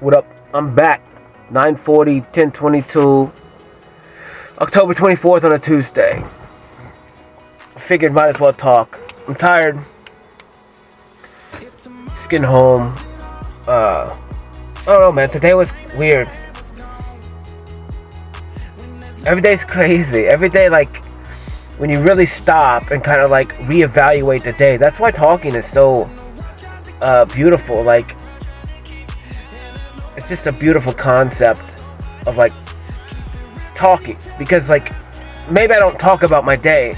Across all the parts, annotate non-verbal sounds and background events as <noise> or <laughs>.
What up? I'm back. 940, 1022. October 24th on a Tuesday. Figured might as well talk. I'm tired. Skin home. Uh, I don't know, man. Today was weird. Every day's crazy. Every day, like, when you really stop and kind of like reevaluate the day. That's why talking is so uh, beautiful. Like, it's just a beautiful concept of like talking because like maybe I don't talk about my day,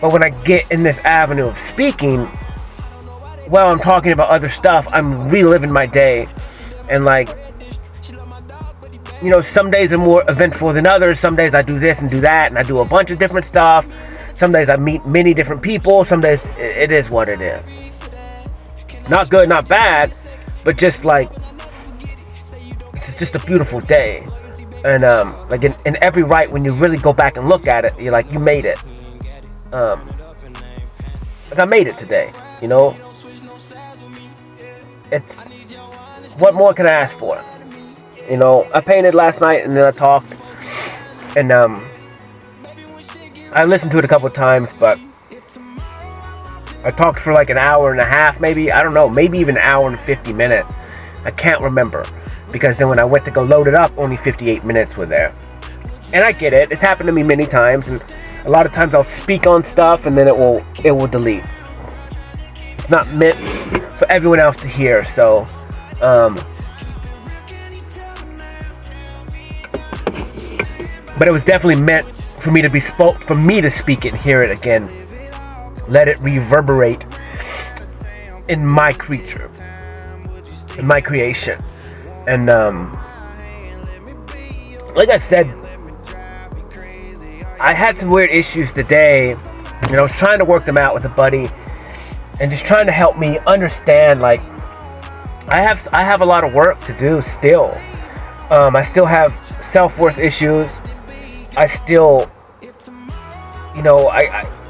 but when I get in this avenue of speaking, while I'm talking about other stuff, I'm reliving my day, and like you know, some days are more eventful than others. Some days I do this and do that, and I do a bunch of different stuff. Some days I meet many different people. Some days it is what it is. Not good, not bad, but just like it's just a beautiful day. And um, like in, in every right, when you really go back and look at it, you're like, you made it. Um, like I made it today. You know, it's what more can I ask for? You know, I painted last night and then I talked, and um, I listened to it a couple times, but I talked for like an hour and a half, maybe I don't know, maybe even an hour and 50 minutes. I can't remember because then when I went to go load it up, only 58 minutes were there. And I get it; it's happened to me many times, and a lot of times I'll speak on stuff and then it will it will delete. It's not meant for everyone else to hear, so. Um, but it was definitely meant for me to be spoke for me to speak it and hear it again let it reverberate in my creature in my creation and um like i said i had some weird issues today and i was trying to work them out with a buddy and just trying to help me understand like i have i have a lot of work to do still um, i still have self-worth issues I still, you know, I, I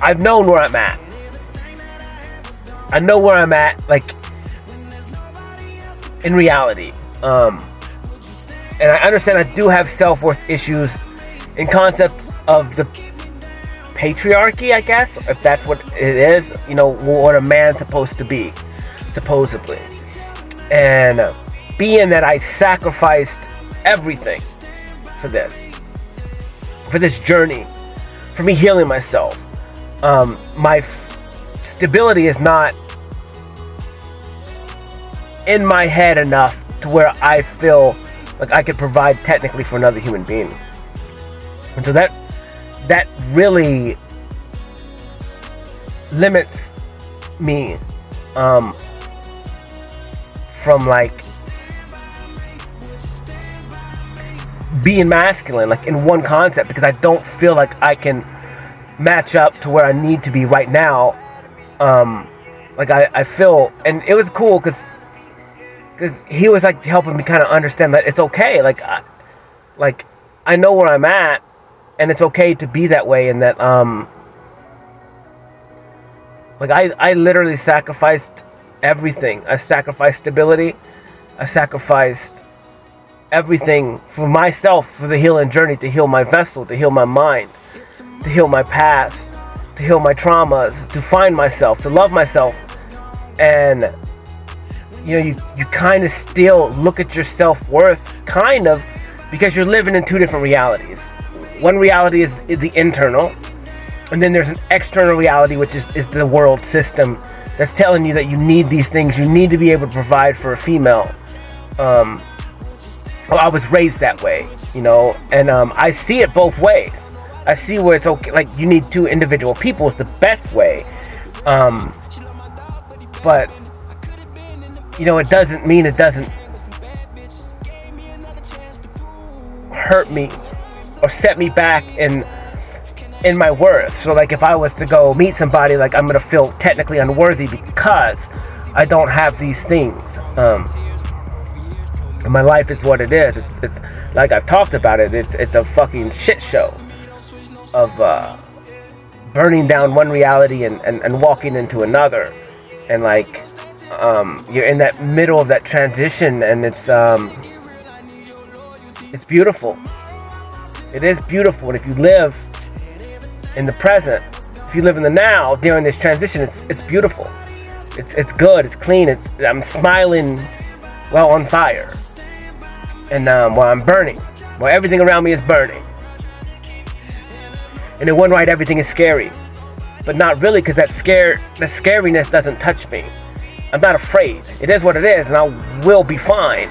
I've known where I'm at. I know where I'm at, like in reality. Um, and I understand I do have self worth issues in concept of the patriarchy, I guess, if that's what it is. You know, what a man's supposed to be, supposedly. And being that I sacrificed everything for this for this journey, for me healing myself. Um, my f- stability is not in my head enough to where I feel like I could provide technically for another human being. And so that that really limits me um, from like being masculine, like in one concept, because I don't feel like I can match up to where I need to be right now. Um, like I, I feel, and it was cool because, because he was like helping me kind of understand that it's okay. Like, I, like I know where I'm at, and it's okay to be that way, and that um, like I, I literally sacrificed everything. I sacrificed stability. I sacrificed everything for myself for the healing journey to heal my vessel, to heal my mind, to heal my past, to heal my traumas, to find myself, to love myself. And you know, you, you kind of still look at your self worth, kind of, because you're living in two different realities. One reality is, is the internal, and then there's an external reality, which is, is the world system that's telling you that you need these things, you need to be able to provide for a female. Um, well, I was raised that way, you know, and um, I see it both ways. I see where it's okay, like you need two individual people is the best way, um, but you know, it doesn't mean it doesn't hurt me or set me back in in my worth. So, like, if I was to go meet somebody, like, I'm gonna feel technically unworthy because I don't have these things. Um, my life is what it is. It's, it's like I've talked about it. It's, it's a fucking shit show of uh, burning down one reality and, and, and walking into another. And like, um, you're in that middle of that transition, and it's um, it's beautiful. It is beautiful, and if you live in the present, if you live in the now during this transition, it's it's beautiful. It's it's good. It's clean. It's I'm smiling, while on fire, and um, while I'm burning, while everything around me is burning. And in one right, everything is scary, but not really, because that scare, that scariness doesn't touch me. I'm not afraid. It is what it is, and I will be fine,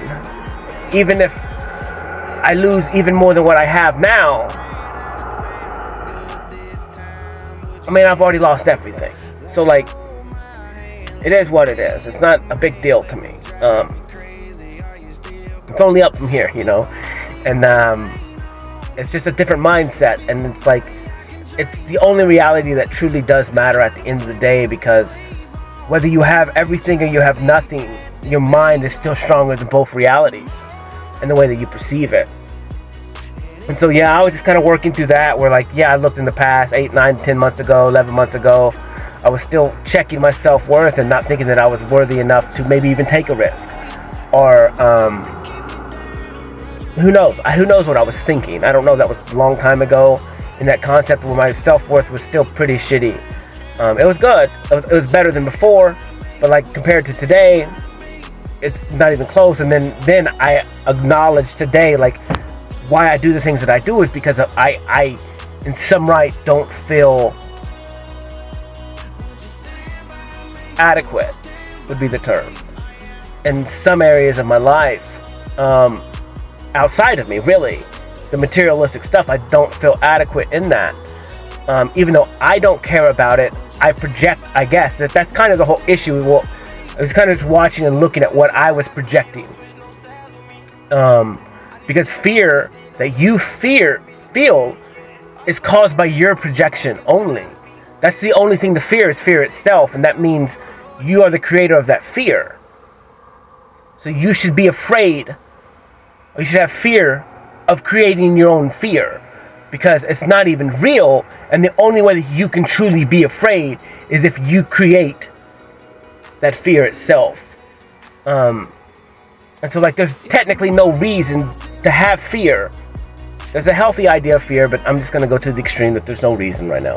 even if I lose even more than what I have now. I mean, I've already lost everything, so like, it is what it is. It's not a big deal to me. Um, it's only up from here, you know, and um, it's just a different mindset, and it's like it's the only reality that truly does matter at the end of the day because whether you have everything or you have nothing, your mind is still stronger than both realities and the way that you perceive it. And so, yeah, I was just kind of working through that where, like, yeah, I looked in the past eight, nine, ten months ago, 11 months ago. I was still checking my self worth and not thinking that I was worthy enough to maybe even take a risk. Or, um, who knows? Who knows what I was thinking? I don't know. That was a long time ago in that concept where my self-worth was still pretty shitty. Um, it was good. It was, it was, better than before, but like compared to today, it's not even close. And then then I acknowledge today like why I do the things that I do is because of, I I in some right don't feel adequate would be the term in some areas of my life um, outside of me really the materialistic stuff, I don't feel adequate in that. Um, even though I don't care about it, I project, I guess, that that's kind of the whole issue. Well, I was kind of just watching and looking at what I was projecting. Um, because fear that you fear, feel, is caused by your projection only. That's the only thing to fear is fear itself, and that means you are the creator of that fear. So you should be afraid, or you should have fear of creating your own fear because it's not even real and the only way that you can truly be afraid is if you create that fear itself. Um, and so like there's technically no reason to have fear. There's a healthy idea of fear but i'm just going to go to the extreme that there's no reason right now.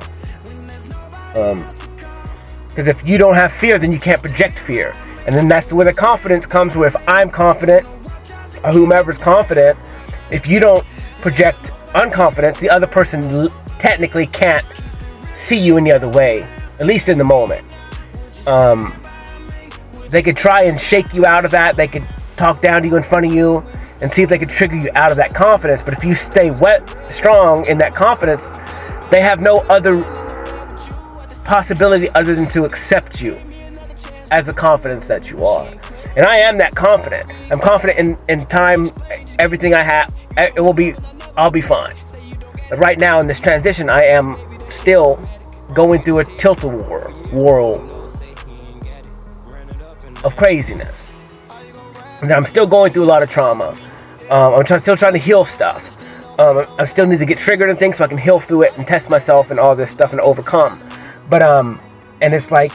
Because um, if you don't have fear then you can't project fear. And then that's where the confidence comes where if i'm confident or whomever's confident if you don't project unconfidence, the other person technically can't see you any other way, at least in the moment. Um, they could try and shake you out of that. They could talk down to you in front of you and see if they could trigger you out of that confidence. But if you stay wet, strong in that confidence, they have no other possibility other than to accept you as the confidence that you are. And I am that confident. I'm confident in, in time, everything I have, it will be, I'll be fine. Right now in this transition, I am still going through a tilt-a-war whirl of craziness. And I'm still going through a lot of trauma. Um, I'm try- still trying to heal stuff. Um, I still need to get triggered and things so I can heal through it and test myself and all this stuff and overcome. But um, and it's like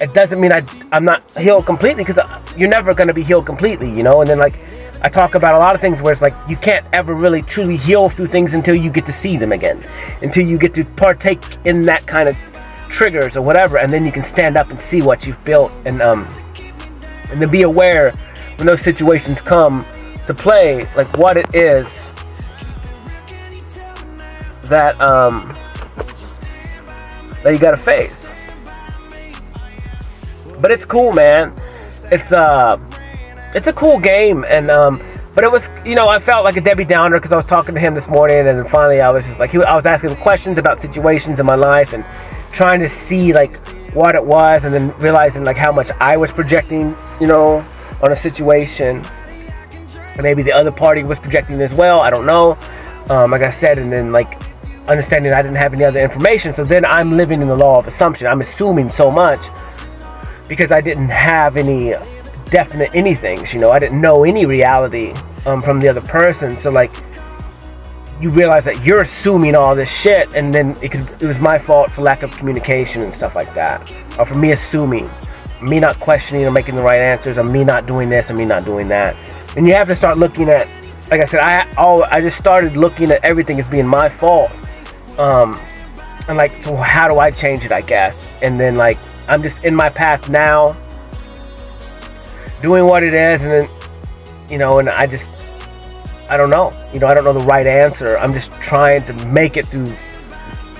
it doesn't mean I, I'm not healed completely because you're never going to be healed completely, you know? And then, like, I talk about a lot of things where it's like you can't ever really truly heal through things until you get to see them again, until you get to partake in that kind of triggers or whatever, and then you can stand up and see what you've built and, um, and then be aware when those situations come to play, like what it is that, um, that you gotta face but it's cool, man. It's uh, it's a cool game, and um, but it was, you know, I felt like a Debbie Downer because I was talking to him this morning, and finally I was just like, he, I was asking him questions about situations in my life and trying to see like what it was, and then realizing like how much I was projecting, you know, on a situation, and maybe the other party was projecting as well. I don't know. Um, like I said, and then like understanding I didn't have any other information, so then I'm living in the law of assumption. I'm assuming so much because I didn't have any definite anything. You know, I didn't know any reality um, from the other person. So like, you realize that you're assuming all this shit, and then it, could, it was my fault for lack of communication and stuff like that, or for me assuming. me not questioning or making the right answers, or me not doing this, or me not doing that. And you have to start looking at, like I said, I oh, I just started looking at everything as being my fault. Um, and like, so how do I change it? I guess. And then like, I'm just in my path now, doing what it is, and then, you know, and I just, I don't know. You know, I don't know the right answer. I'm just trying to make it through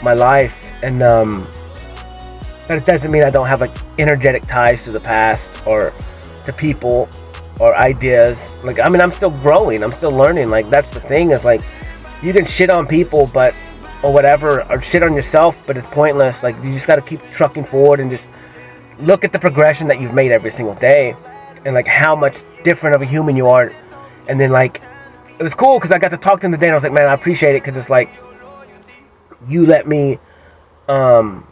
my life, and um, but it doesn't mean I don't have like energetic ties to the past or to people or ideas. Like, I mean, I'm still growing. I'm still learning. Like, that's the thing is like, you can shit on people, but or whatever, or shit on yourself, but it's pointless. Like, you just got to keep trucking forward and just look at the progression that you've made every single day, and like how much different of a human you are. And then like, it was cool because I got to talk to him today, and I was like, man, I appreciate it because it's like, you let me, um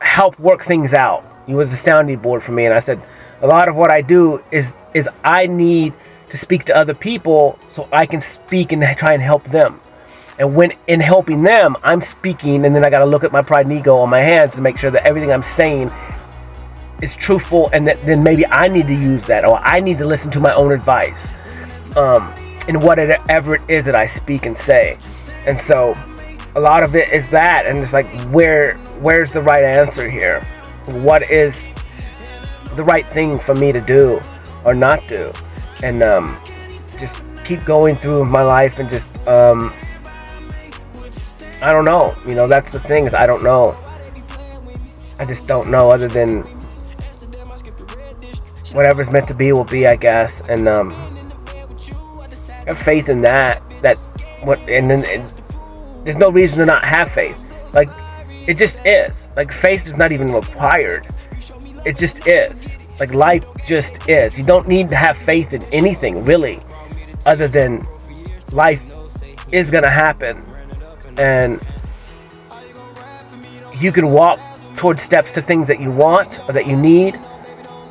help work things out. He was the sounding board for me, and I said, a lot of what I do is is I need to speak to other people so I can speak and try and help them. And when in helping them, I'm speaking, and then I got to look at my pride and ego on my hands to make sure that everything I'm saying is truthful, and that then maybe I need to use that, or I need to listen to my own advice um, in whatever it is that I speak and say. And so a lot of it is that and it's like where where's the right answer here? What is the right thing for me to do or not do? And um, just keep going through my life and just um, i don't know. You know that's the thing is i don't know. I just don't know other than whatever's meant to be will be i guess and um, have faith in that that what and then and, there's no reason to not have faith. Like, it just is. Like, faith is not even required. It just is. Like, life just is. You don't need to have faith in anything, really, other than life is to happen. And you can walk towards steps to things that you want, or that you need,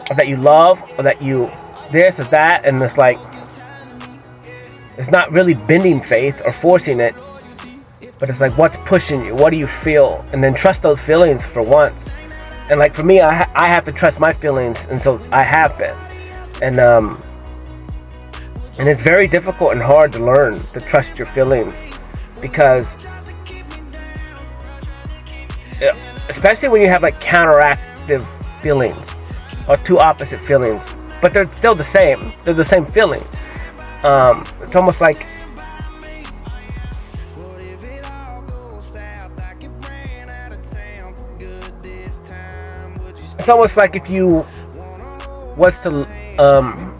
or that you love, or that you this or that. And it's like, it's not really bending faith or forcing it but it's like what's pushing you? What do you feel? And then trust those feelings for once. And like for me i, ha- I have to trust my feelings and so i have been. And um and it's very difficult and hard to learn to trust your feelings because especially when you have like counteractive feelings or two opposite feelings but they're still the same. They're the same feeling. Um, it's almost like it's almost like if you was to um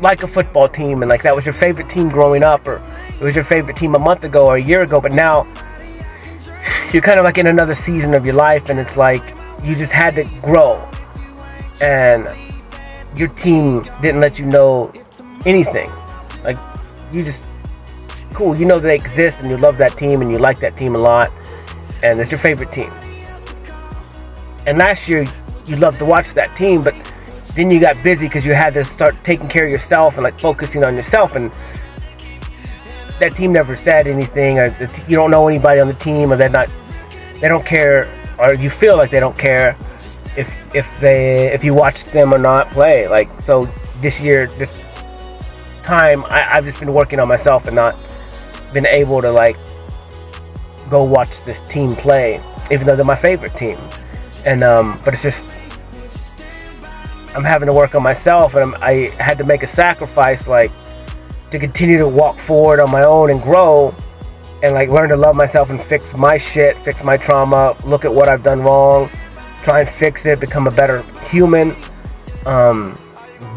like a football team and like that was your favorite team growing up or it was your favorite team a month ago or a year ago but now you're kind of like in another season of your life and it's like you just had to grow and your team didn't let you know anything like you just cool you know they exist and you love that team and you like that team a lot and it's your favorite team. And last year, you loved to watch that team, but then you got busy because you had to start taking care of yourself and like focusing on yourself. And that team never said anything, or you don't know anybody on the team, or they're not, they don't care, or you feel like they don't care if if they if you watch them or not play. Like so, this year, this time, I, I've just been working on myself and not been able to like go watch this team play, even though they're my favorite team. And um, but it's just I'm having to work on myself, and I'm, I had to make a sacrifice, like to continue to walk forward on my own and grow, and like learn to love myself and fix my shit, fix my trauma, look at what I've done wrong, try and fix it, become a better human, um,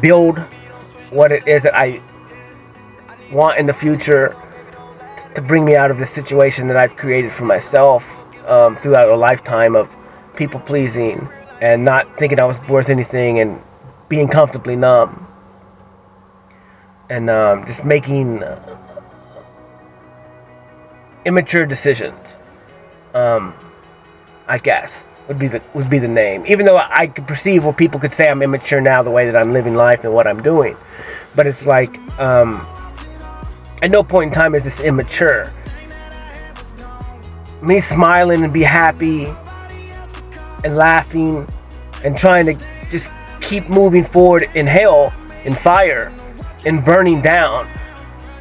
build what it is that I want in the future to bring me out of the situation that I've created for myself um, throughout a lifetime of people pleasing and not thinking I was worth anything and being comfortably numb and um, just making uh, immature decisions. Um, I guess would be the would be the name. Even though I could perceive what people could say I'm immature now, the way that I'm living life and what I'm doing, but it's like um, at no point in time is this immature. me smiling and be happy and laughing and trying to just keep moving forward in hell, and fire, in burning down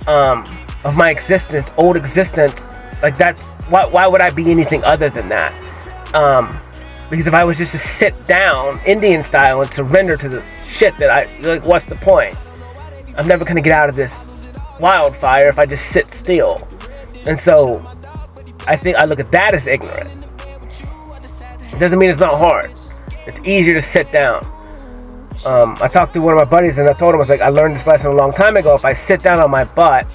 um, of my existence, old existence. Like that's why, why would I be anything other than that? Um, because if I was just to sit down Indian style and surrender to the shit that I like, what's the point? I'm never gonna get out of this wildfire if I just sit still. And so I think I look at that as ignorant. It doesn't mean it's not hard. It's easier to sit down. Um, I talked to one of my buddies and I told him I was like, I learned this lesson a long time ago. If I sit down on my butt,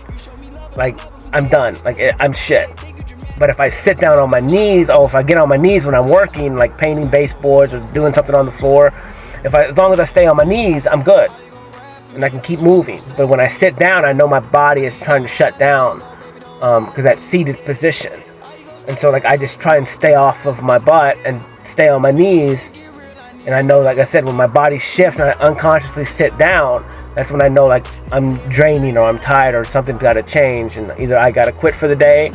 like I'm done. Like I'm shit. But if I sit down on my knees, or if I get on my knees when I'm working, like painting baseboards or doing something on the floor, if I, as long as I stay on my knees, I'm good, and I can keep moving. But when I sit down, I know my body is trying to shut down because um, that seated position, and so like I just try and stay off of my butt and stay on my knees. And I know, like I said, when my body shifts and I unconsciously sit down, that's when I know like I'm draining or I'm tired or something's got to change, and either I got to quit for the day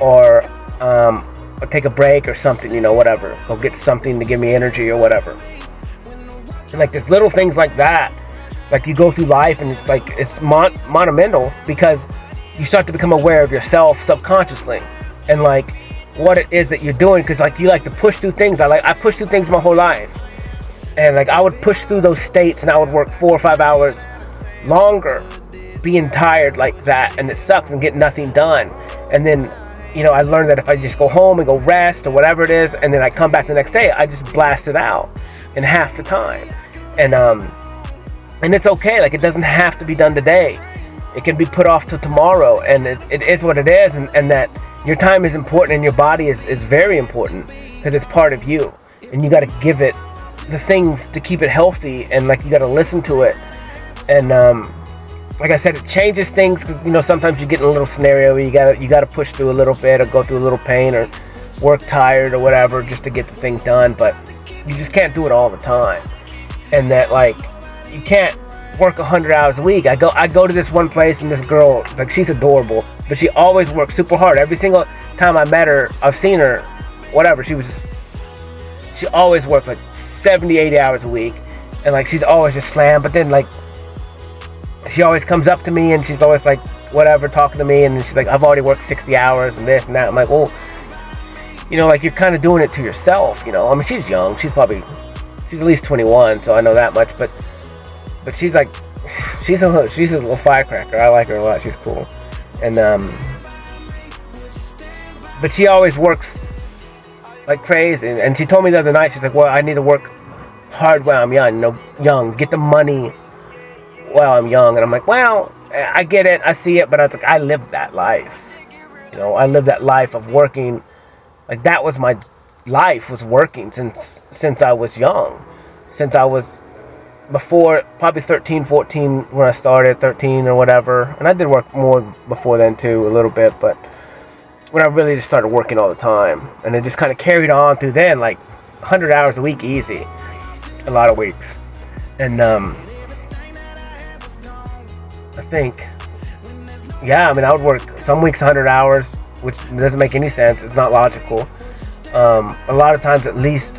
or um, or take a break or something, you know, whatever. Go get something to give me energy or whatever. And like there's little things like that. Like you go through life and it's like it's mon- monumental because you start to become aware of yourself subconsciously and like what it is that you're doing because like you like to push through things. I like I push through things my whole life. And like I would push through those states and I would work four or five hours longer being tired like that and it sucks and get nothing done. And then you know, I learned that if I just go home and go rest or whatever it is, and then I come back the next day, I just blast it out in half the time. And um, and it's okay. Like it doesn't have to be done today. It can be put off to tomorrow, and it, it is what it is. And, and that your time is important, and your body is is very important because it's part of you, and you got to give it the things to keep it healthy, and like you got to listen to it, and um, like I said, it changes things because you know sometimes you get in a little scenario where you gotta you gotta push through a little bit or go through a little pain or work tired or whatever just to get the thing done. But you just can't do it all the time, and that like you can't work a hundred hours a week. I go I go to this one place and this girl like she's adorable, but she always works super hard. Every single time I met her, I've seen her, whatever. She was just, she always works like 70, 80 hours a week, and like she's always just slammed. But then like she always comes up to me and she's always like, whatever, talking to me, and she's like, I've already worked 60 hours and this and that. I'm like, well, you know, like you're kind of doing it to yourself, you know. I mean, she's young. She's probably, she's at least 21, so I know that much. But, but she's like, <sighs> she's a little, she's a little firecracker. I like her a lot. She's cool, and um, but she always works like crazy. And she told me the other night, she's like, well, I need to work hard while I'm young, you know, young, get the money well, I'm young, and I'm like, well, I get it, I see it, but I was like, I lived that life. You know, I lived that life of working. Like that was my life was working since since I was young, since I was before probably 13, 14 when I started, 13 or whatever. And I did work more before then too, a little bit, but when I really just started working all the time, and it just kind of carried on through then, like 100 hours a week, easy, a lot of weeks, and um I think. Yeah, I mean, I would work some weeks 100 hours, which doesn't make any sense. It's not logical. Um, a lot of times, at least,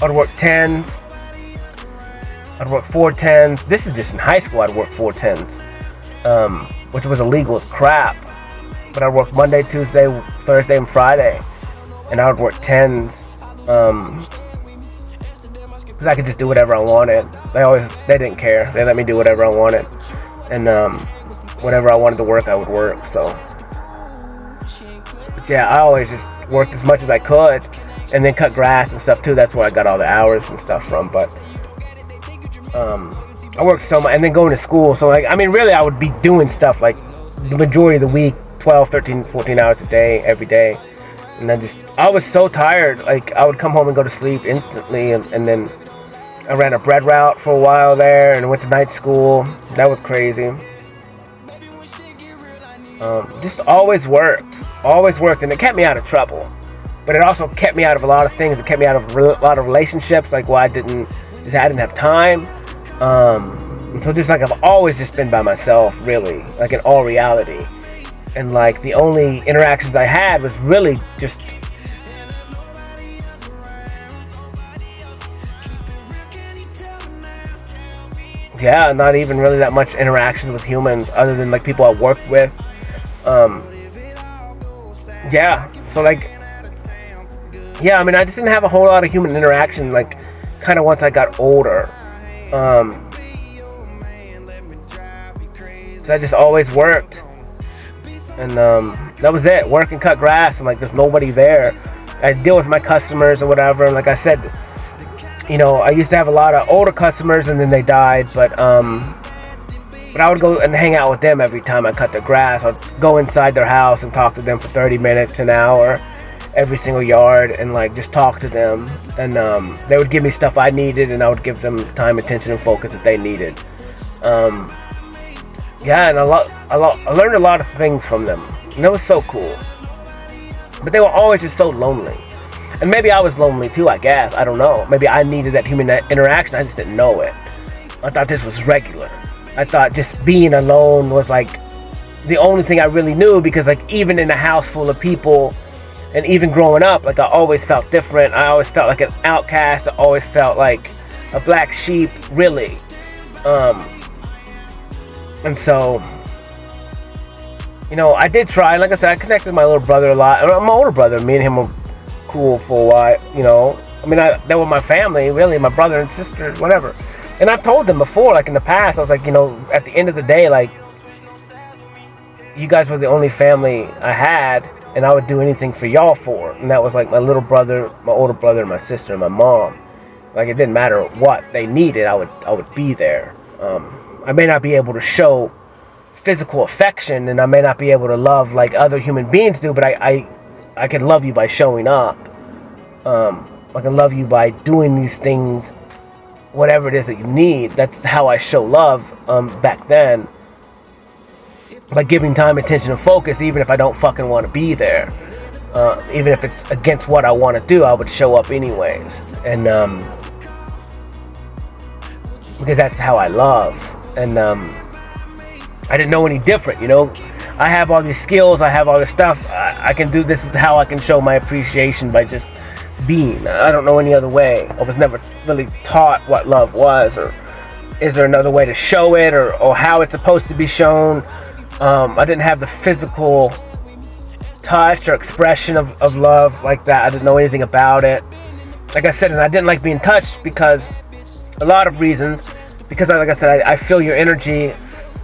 I'd work 10s. I'd work four tens. This is just in high school. I'd work four tens, um, which was illegal as crap. But I'd work Monday, Tuesday, Thursday, and Friday, and I would work tens. Um, because I could just do whatever I wanted. They always they didn't care. They let me do whatever I wanted, and um, whatever I wanted to work, I would work. So, but yeah, I always just worked as much as I could, and then cut grass and stuff too. That's where I got all the hours and stuff from. But um, I worked so much, and then going to school. So like, I mean, really, I would be doing stuff like the majority of the week, 12, 13, 14 hours a day, every day. And then just, I was so tired. Like, I would come home and go to sleep instantly, and, and then I ran a bread route for a while there and went to night school. That was crazy. Um, just always worked. Always worked. And it kept me out of trouble. But it also kept me out of a lot of things. It kept me out of a lot of relationships. Like, why well, I didn't, just I didn't have time. Um, so just like I've always just been by myself, really. Like in all reality. and like the only interactions I had was really just yeah, not even really that much interaction with humans other than like people I work with. Um, yeah, so like, yeah, I mean, I just didn't have a whole lot of human interaction, like, kind of once I got older. Um, I just always worked, and um, that was it. Work and cut grass, and like, there's nobody there. I deal with my customers or whatever, and like I said, you know, I used to have a lot of older customers and then they died, but um, but I would go and hang out with them every time I cut the grass. I'd go inside their house and talk to them for 30 minutes an hour, every single yard, and like just talk to them. And um, they would give me stuff I needed, and I would give them time, attention, and focus that they needed. Um, yeah, and a lot, a lot, I learned a lot of things from them, and it was so cool. But they were always just so lonely. And maybe I was lonely too, I guess. I don't know. Maybe I needed that human interaction. I just didn't know it. I thought this was regular. I thought just being alone was like the only thing I really knew because like even in a house full of people and even growing up, like I always felt different. I always felt like an outcast. I always felt like a black sheep, really. Um, and so, you know, I did try. Like I said, I connected with my little brother a lot. My older brother, me and him were cool for a while, you know. I mean, I, they were my family, really, my brother and sister, whatever. And I've told them before, like in the past, I was like, you know, at the end of the day, like, you guys were the only family I had, and I would do anything for y'all for. And that was like my little brother, my older brother, my sister, my mom. Like it didn't matter what they needed, I would I would be there. Um, I may not be able to show physical affection, and I may not be able to love like other human beings do, but I, I I can love you by showing up. Um, I can love you by doing these things, whatever it is that you need. That's how I show love um, back then. By giving time, attention, and focus, even if I don't fucking want to be there. Uh, even if it's against what I want to do, I would show up anyways. And, um, because that's how I love. And, um, I didn't know any different, you know? I have all these skills, I have all this stuff. I, I can do this is how I can show my appreciation by just being. I don't know any other way. I was never really taught what love was, or is there another way to show it, or, or how it's supposed to be shown. Um, I didn't have the physical touch or expression of, of love like that. I didn't know anything about it. Like I said, and I didn't like being touched because a lot of reasons. Because, like I said, I, I feel your energy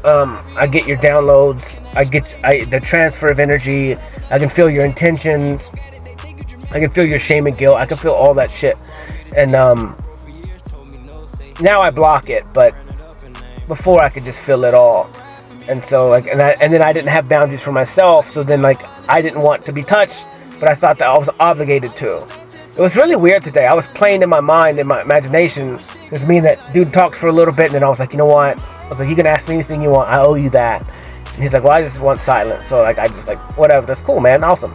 um, I get your downloads. I get I, the transfer of energy. I can feel your intentions. I can feel your shame and guilt. I can feel all that shit. And um, now I block it, but before I could just feel it all. And so like, and I, and then I didn't have boundaries for myself. So then like, I didn't want to be touched, but I thought that I was obligated to. It was really weird today. I was playing in my mind, in my imagination. This mean that dude talked for a little bit, and then I was like, you know what? I was like, you can ask me anything you want. I owe you that. And he's like, well, I just want silence. So like, I just like, whatever. That's cool, man. Awesome.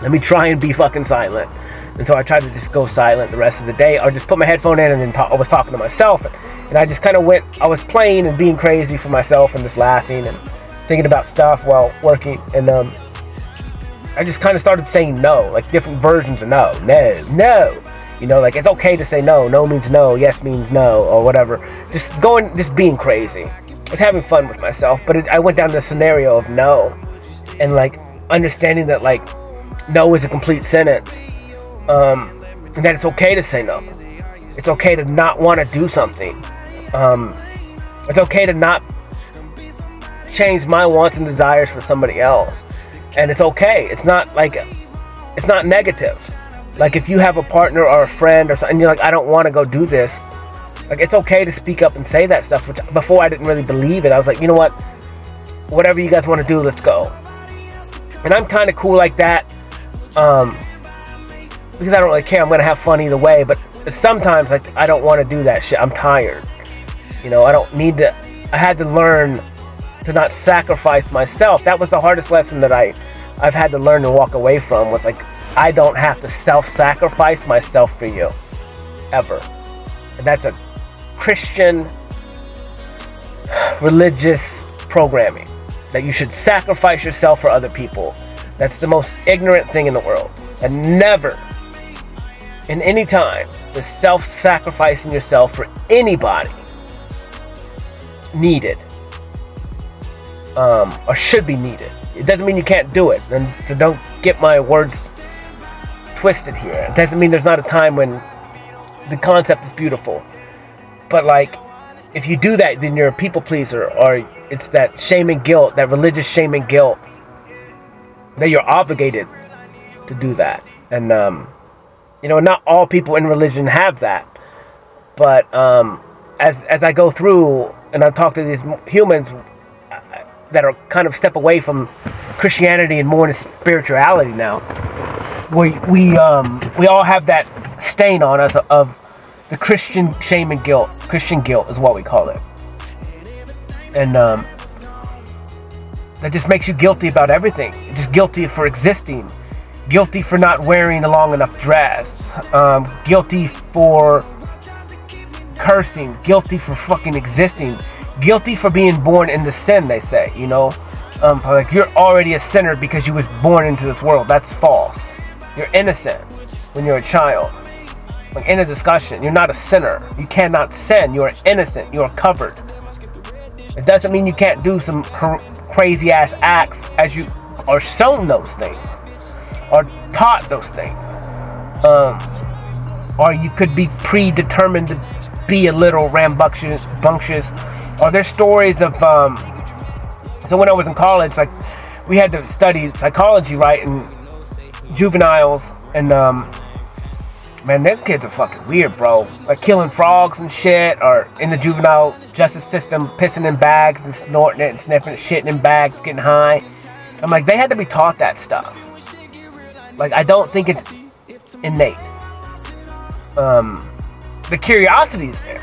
Let me try and be fucking silent. And so I tried to just go silent the rest of the day, or just put my headphone in and then talk, I was talking to myself. And I just kind of went, I was playing and being crazy for myself and just laughing and thinking about stuff while working. And um, I just kind of started saying no, like different versions of no, no, no. You know, like it's okay to say no. No means no. Yes means no, or whatever. Just going, just being crazy. I was having fun with myself, but it, I went down the scenario of no, and like understanding that like no is a complete sentence, um, that it's okay to say no. It's okay to not want to do something. Um, it's okay to not change my wants and desires for somebody else, and it's okay. It's not like it's not negative like if you have a partner or a friend or something, you're like, I don't want to go do this. Like it's okay to speak up and say that stuff. Which before I didn't really believe it. I was like, you know what? Whatever you guys want to do, let's go. And I'm kind of cool like that. Um, because I don't really care. I'm gonna have fun either way. But sometimes, like, I don't want to do that shit. I'm tired. You know, I don't need to. I had to learn to not sacrifice myself. That was the hardest lesson that I, I've had to learn to walk away from. Was like, I don't have to self sacrifice myself for you. Ever. And that's a Christian religious programming. that you should sacrifice yourself for other people. That's the most ignorant thing in the world. And never, in any time, is self sacrificing yourself for anybody needed um, or should be needed. It doesn't mean you can't do it. And so don't get my words twisted here. It doesn't mean there's not a time when the concept is beautiful. But like, if you do that, then you're a people pleaser, or it's that shame and guilt, that religious shame and guilt, that you're obligated to do that. And um, you know, not all people in religion have that. But um, as as I go through and I talk to these humans that are kind of step away from Christianity and more into spirituality now, we we um we all have that stain on us of the Christian shame and guilt. Christian guilt is what we call it, and um, that just makes you guilty about everything. Just guilty for existing, guilty for not wearing a long enough dress, um, guilty for cursing, guilty for fucking existing, guilty for being born into sin. They say, you know, um, like you're already a sinner because you was born into this world. That's false. You're innocent when you're a child. Like in a discussion, you're not a sinner. You cannot sin. You are innocent. You are covered. It doesn't mean you can't do some crazy ass acts as you are shown those things or taught those things. Um, or you could be predetermined to be a little rambunctious, bunctious. Or there's stories of um, so when I was in college, like we had to study psychology, right, and juveniles, and um, man, them kids are fucking weird, bro. Like killing frogs and shit, or in the juvenile justice system, pissing in bags and snorting it and sniffing shitting in bags, getting high. I'm like, they had to be taught that stuff. Like, I don't think it's innate. Um, the curiosity is there.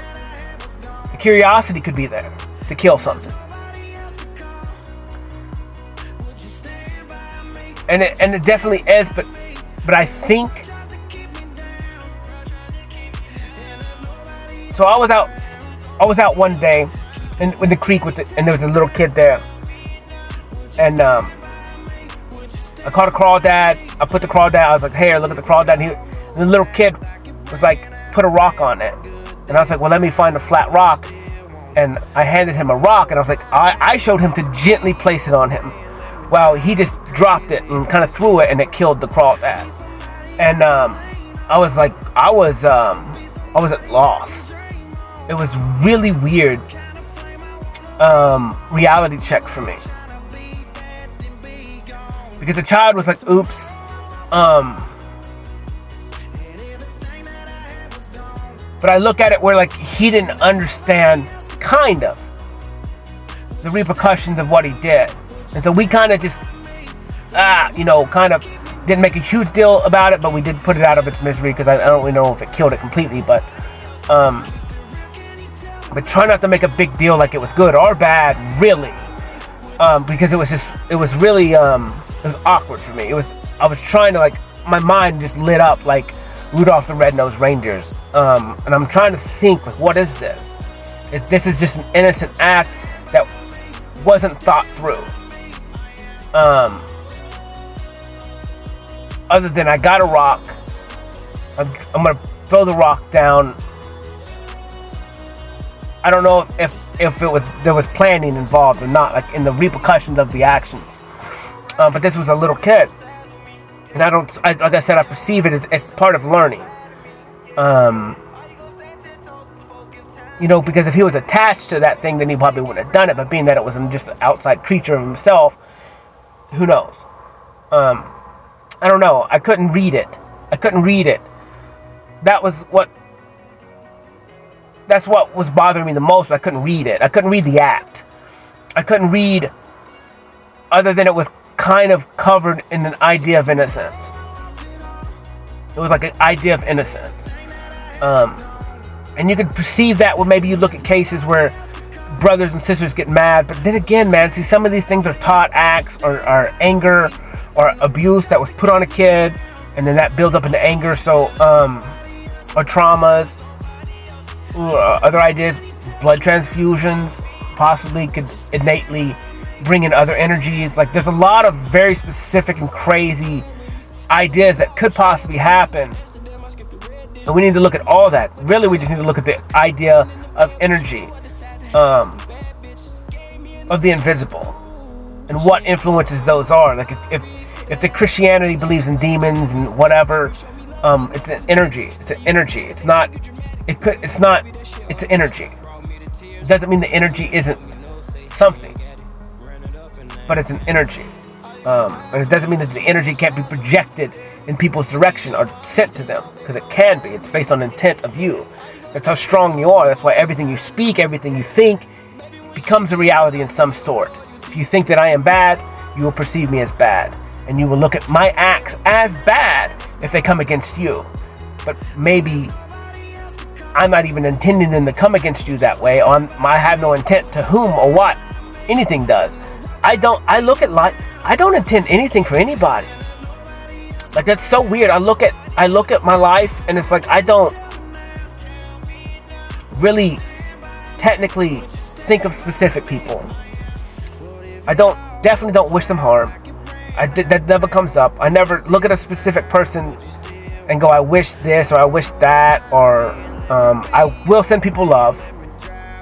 The curiosity could be there to kill something. And it, and it definitely is, but but I think so. I was out, I was out one day in, in the creek with it, and there was a little kid there, and um, I caught a crawdad. I put the crawdad. I was like, "Hey, look at the crawdad." And, he, and the little kid was like, "Put a rock on it," and I was like, "Well, let me find a flat rock." And I handed him a rock, and I was like, I, I showed him to gently place it on him well, he just dropped it and kind of threw it, and it killed the crawdad. And um, I was like, I was, um, I was at loss. It was really weird um, reality check for me because the child was like, "Oops." Um, but I look at it where like he didn't understand, kind of, the repercussions of what he did. And so we kind of just, ah, you know, kind of didn't make a huge deal about it, but we did put it out of its misery because I, I, don't really know if it killed it completely, but, um, but try not to make a big deal like it was good or bad, really, um, because it was just, it was really, um, it was awkward for me. It was, I was trying to like, my mind just lit up like Rudolph the Red-Nosed Reindeers, um, and I'm trying to think, like, what is this? If this is just an innocent act that wasn't thought through um, other than I got a rock, I'm, I'm gonna throw the rock down. I don't know if if it was there was planning involved or not, like in the repercussions of the actions. Uh, but this was a little kid, and I don't. I, like I said, I perceive it as, as part of learning. Um, you know, because if he was attached to that thing, then he probably wouldn't have done it. But being that it was just an outside creature of himself, who knows? Um, I don't know. I couldn't read it. I couldn't read it. That was what. That's what was bothering me the most. I couldn't read it. I couldn't read the act. I couldn't read. Other than it was kind of covered in an idea of innocence. It was like an idea of innocence. Um, and you could perceive that when maybe you look at cases where brothers and sisters get mad. But then again, man, see, some of these things are taught acts or, or anger or abuse that was put on a kid, and then that builds up into anger. So, um, or traumas, Ooh, uh, other ideas, blood transfusions possibly could innately bring in other energies. Like there's a lot of very specific and crazy ideas that could possibly happen. And we need to look at all that. Really, we just need to look at the idea of energy, um, of the invisible, and what influences those are. Like if, if, if the Christianity believes in demons and whatever, um, it's an energy. It's an energy. It's not. It could. It's not. It's an energy. It doesn't mean the energy isn't something, but it's an energy. Um, and it doesn't mean that the energy can't be projected in people's direction or sent to them, because it can be. It's based on intent of you. That's how strong you are. That's why everything you speak, everything you think, becomes a reality in some sort. If you think that I am bad, you will perceive me as bad, and you will look at my acts as bad if they come against you. But maybe I'm not even intending them to come against you that way, I have no intent to whom or what anything does. I don't. I look at life. I don't intend anything for anybody. Like that's so weird. I look at I look at my life and it's like I don't really technically think of specific people. I don't definitely don't wish them harm. I that never comes up. I never look at a specific person and go, I wish this or I wish that or um, I will send people love.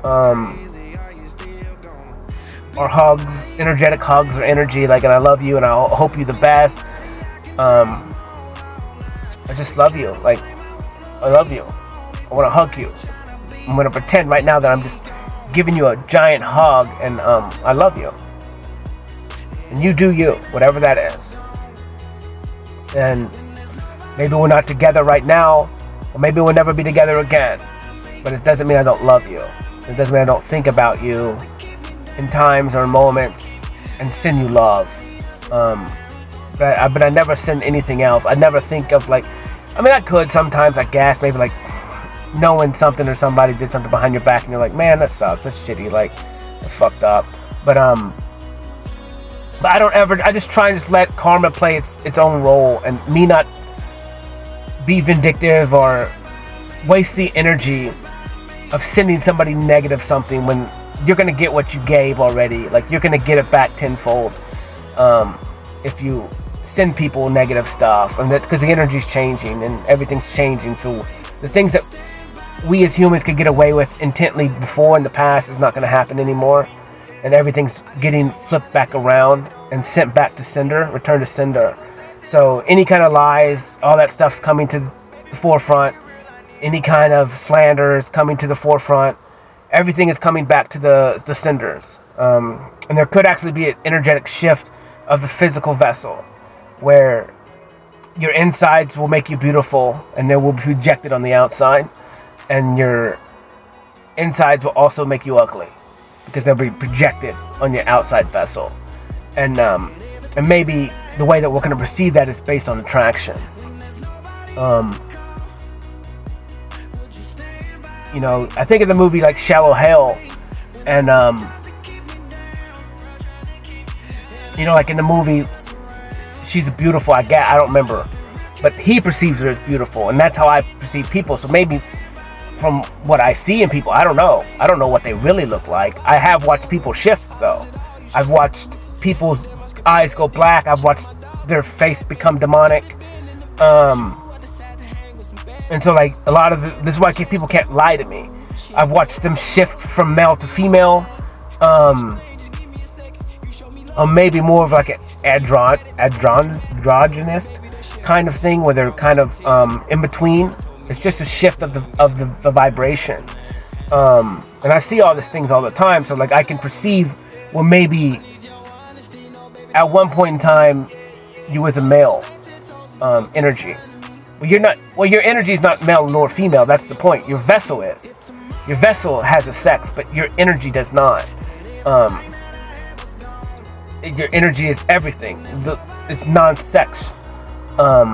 Um, or hugs, energetic hugs or energy, like, and I love you and I hope you the best. Um, I just love you. Like, I love you. I want to hug you. I'm going to pretend right now that I'm just giving you a giant hug and um, I love you. And you do you, whatever that is. And maybe we're not together right now, or maybe we'll never be together again. But it doesn't mean I don't love you. It doesn't mean I don't think about you in times or moments and send you love. Um, but I, but I never send anything else. I never think of like, I mean, I could sometimes, I guess, maybe like knowing something or somebody did something behind your back and you're like, man, that sucks. That's shitty. Like, that's fucked up. But, um, but I don't ever, I just try and just let karma play its, its own role and me not be vindictive or waste the energy of sending somebody negative something when you're gonna get what you gave already. Like you're gonna get it back tenfold um, if you send people negative stuff, and that because the energy's changing and everything's changing. So the things that we as humans could get away with intently before in the past is not gonna happen anymore, and everything's getting flipped back around and sent back to sender, returned to sender. So any kind of lies, all that stuff's coming to the forefront. Any kind of slander is coming to the forefront everything is coming back to the, the cinders. Um, and there could actually be an energetic shift of the physical vessel where your insides will make you beautiful and they will be projected on the outside, and your insides will also make you ugly because they'll be projected on your outside vessel. And, um, and maybe the way that we're going to perceive that is based on attraction. Um, you know, I think of the movie like Shallow Hal, and um, you know, like in the movie, she's beautiful. I get, I don't remember, but he perceives her as beautiful, and that's how I perceive people. So maybe from what I see in people, I don't know. I don't know what they really look like. I have watched people shift though. I've watched people's eyes go black. I've watched their face become demonic. Um, and so, like, a lot of the, this is why people can't lie to me. I've watched them shift from male to female. Um, or maybe more of like an adron, adron, androgynous kind of thing where they're kind of um, in between. It's just a shift of the of the, the vibration. Um, and I see all these things all the time, so like I can perceive well maybe at one point in time you was a male um, energy well, you're not. Well, your energy is not male nor female. That's the point. Your vessel is. Your vessel has a sex, but your energy does not. Um, your energy is everything. It's non-sex. Um,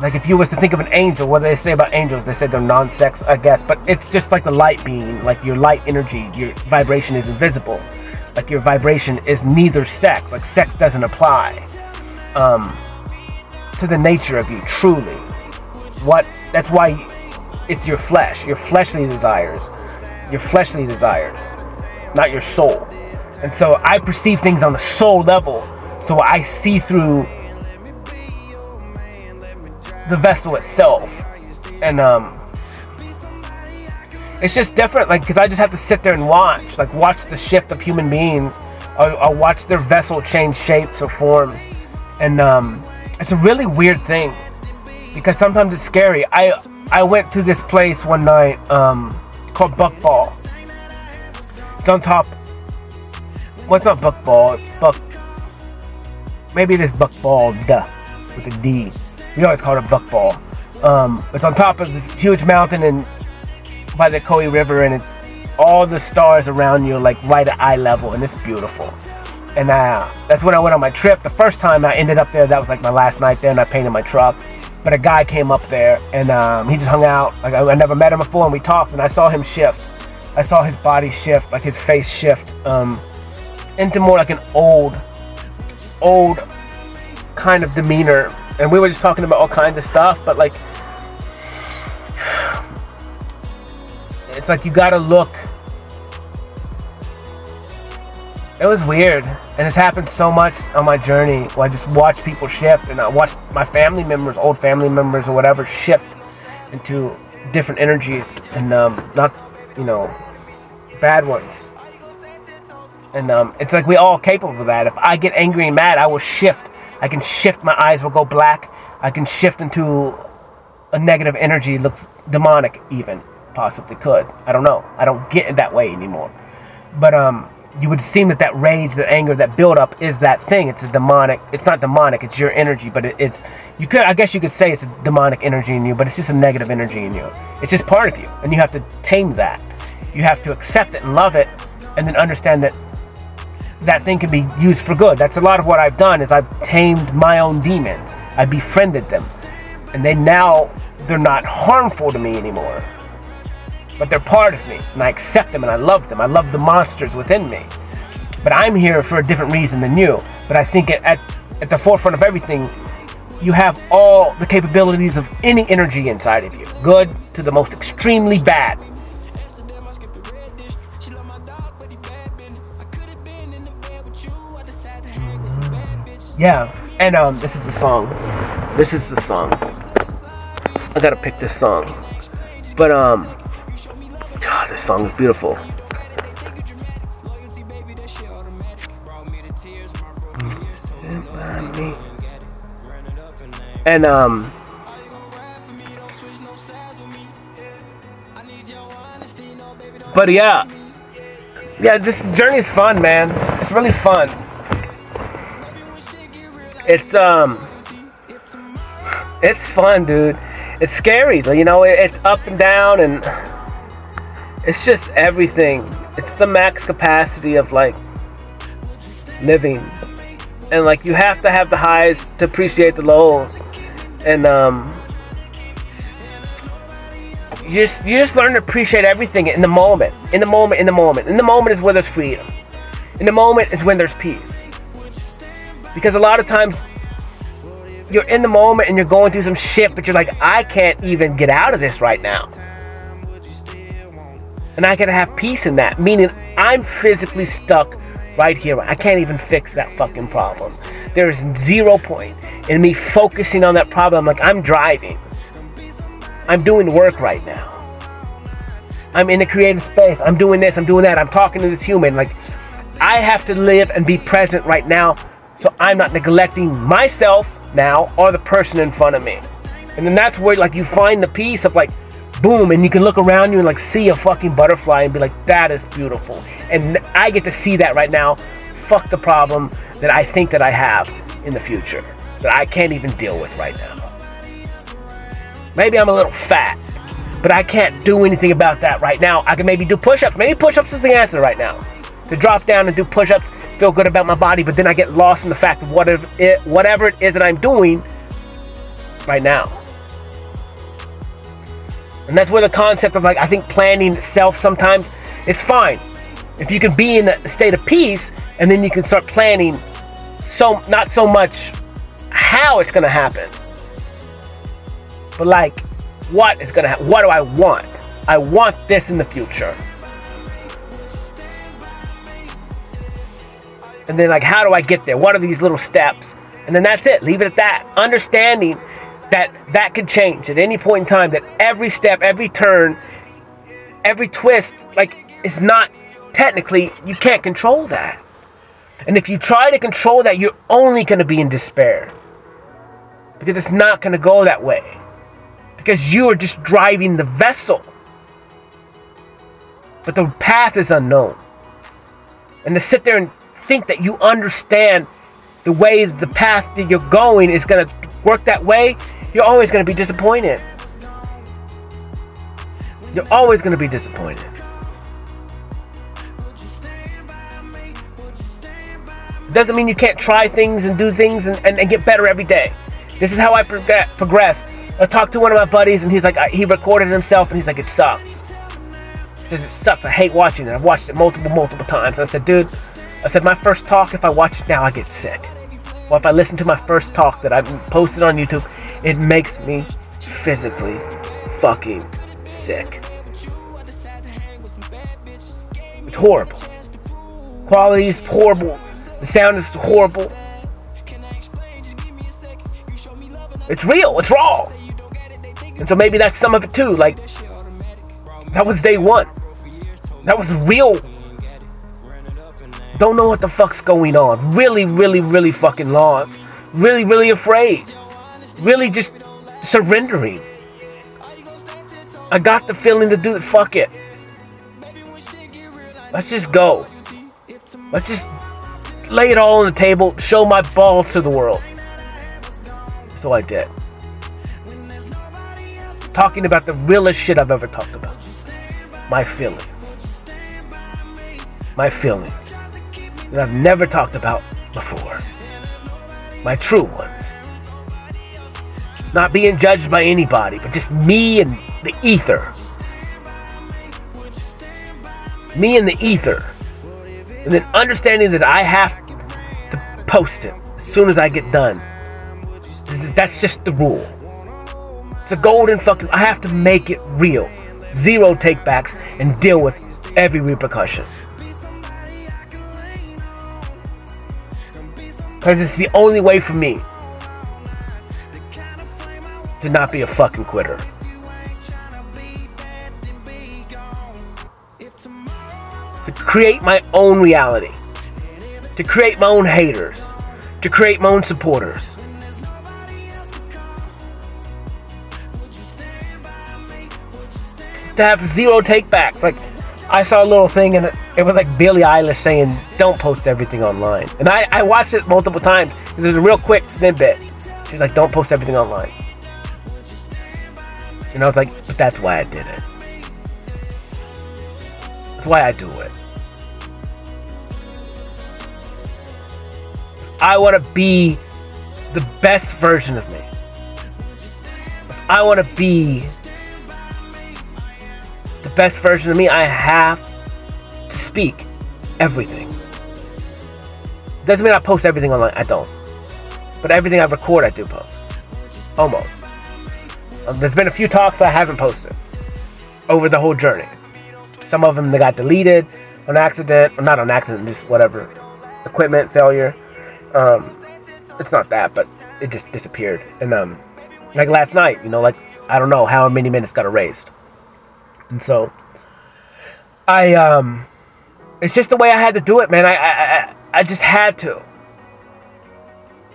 like if you was to think of an angel, what do they say about angels? They said they're non-sex, I guess. But it's just like the light being, like your light energy, your vibration is invisible. Like your vibration is neither sex. Like sex doesn't apply um, to the nature of you, truly what that's why it's your flesh, your fleshly desires, your fleshly desires, not your soul. And so I perceive things on the soul level. So I see through the vessel itself. And um it's just different like because I just have to sit there and watch, like watch the shift of human beings. I'll, I'll watch their vessel change shapes or forms. And um it's a really weird thing because sometimes it's scary. I I went to this place one night um, called Buckball. It's on top. Well, it's not Buckball. It's Buck. Maybe it is Buckball, duh, with a D. We always call it Buckball. Um, it's on top of this huge mountain and by the Koyi River, and it's all the stars around you, like right at eye level, and it's beautiful and uh, that's when I went on my trip. The first time I ended up there, that was like my last night there, and I painted my truck. But a guy came up there, and um, he just hung out. Like I, I, never met him before, and we talked, and I saw him shift. I saw his body shift, like his face shift, um, into more like an old, old kind of demeanor. And we were just talking about all kinds of stuff, but like, <sighs> it's like you gotta look it was weird and it's happened so much on my journey i just watch people shift and i watch my family members old family members or whatever shift into different energies and um, not you know bad ones. And um, it's like we all capable of that. If i get angry and mad i will shift. I can shift my eyes will go black. I can shift into a negative energy looks demonic even possibly could. I don't know. I don't get it that way anymore. But um you would seem that that rage, that anger, that buildup is that thing. It's a demonic. It's not demonic. It's your energy, but it, it's you could. I guess you could say it's a demonic energy in you, but it's just a negative energy in you. It's just part of you, and you have to tame that. You have to accept it and love it, and then understand that that thing can be used for good. That's a lot of what I've done. Is I've tamed my own demons. I befriended them, and they now they're not harmful to me anymore but they're part of me, and I accept them and I love them. I love the monsters within me. But I'm here for a different reason than you. But I think at, at, the forefront of everything, you have all the capabilities of any energy inside of you, good to the most extremely bad. Yeah, and um, this is the song. This is the song. I gotta pick this song, but um, this song is beautiful. And um But yeah. Yeah, this journey is fun, man. It's really fun. It's um it's fun, dude. It's scary, you know, it's up and down and it's just everything. It's the max capacity of like living. And like you have to have the highs to appreciate the lows. And um you just you just learn to appreciate everything in the moment. In the moment, in the moment. In the moment is where there's freedom. In the moment is when there's peace. Because a lot of times you're in the moment and you're going through some shit, but you're like, I can't even get out of this right now. And I gotta have peace in that, meaning I'm physically stuck right here. I can't even fix that fucking problem. There is zero point in me focusing on that problem. Like I'm driving, I'm doing work right now. I'm in a creative space. I'm doing this, I'm doing that. I'm talking to this human. Like I have to live and be present right now so I'm not neglecting myself now or the person in front of me. And then that's where like you find the peace of like boom, and you can look around you and like see a fucking butterfly and be like, that is beautiful. And I get to see that right now. Fuck the problem that I think that I have in the future that I can't even deal with right now. Maybe I'm a little fat, but I can't do anything about that right now. I can maybe do push-ups. Maybe push-ups is the answer right now. To drop down and do push-ups, feel good about my body, but then I get lost in the fact of whatever it, whatever it is that I'm doing right now. And that's where the concept of like I think planning itself sometimes it's fine. If you can be in a state of peace and then you can start planning so not so much how it's gonna happen. But like what is gonna happen? What do I want? I want this in the future. And then, like, how do I get there? What are these little steps? And then that's it. Leave it at that. Understanding that that could change at any point in time, that every step, every turn, every twist, like, is not technically, you can't control that. And if you try to control that, you're only going to be in despair. Because it's not going to go that way. Because you are just driving the vessel. But the path is unknown. And to sit there and think that you understand the way the path that you're going is going to work that way, you're always going to be disappointed. You're always going to be disappointed. Doesn't mean you can't try things and do things and, and, and get better every day. This is how I progress. I talked to one of my buddies and he's like, he recorded himself and he's like, it sucks. He says, it sucks. I hate watching it. I've watched it multiple, multiple times. And I said, dude, I said, my first talk, if I watch it now, I get sick. Or if I listen to my first talk that I posted on YouTube, it makes me physically fucking sick. It's horrible. Quality is horrible. The sound is horrible. It's real. It's raw. And so maybe that's some of it too. Like, that was day one. That was real. Don't know what the fuck's going on. Really, really, really fucking lost. Really, really afraid. Really just surrendering. I got the feeling to do it. Fuck it. Let's just go. Let's just lay it all on the table, show my balls to the world. So I did. Talking about the realest shit I've ever talked about. My feelings. My feelings. That I've never talked about before. My true ones. Not being judged by anybody, but just me and the ether. Me and the ether. And then understanding that I have to post it as soon as I get done. That's just the rule. It's a golden fucking. I have to make it real. Zero takebacks and deal with every repercussion. Because it's the only way for me to not be a fucking quitter. To create my own reality to create my own haters, to create my own supporters. To have zero takebacks. Like, I saw a little thing and it, was like Billie Eilish saying, don't post everything online. And I, I watched it multiple times. There's a real quick snippet. She's like, don't post everything online. And I was like, but that's why I did it. That's why I do it. I want to be the best version of me. I want to be the best version of me, I have to speak everything. Doesn't mean I post everything online. I don't. But everything I record, I do post. Almost. Um, there's been a few talks that I haven't posted over the whole journey. Some of them they got deleted on accident, or not on accident, just whatever. Equipment failure. Um, it's not that, but it just disappeared. And um, like last night, you know, like I don't know how many minutes got erased. And so I um, it's just the way I had to do it, man. I I I just had to.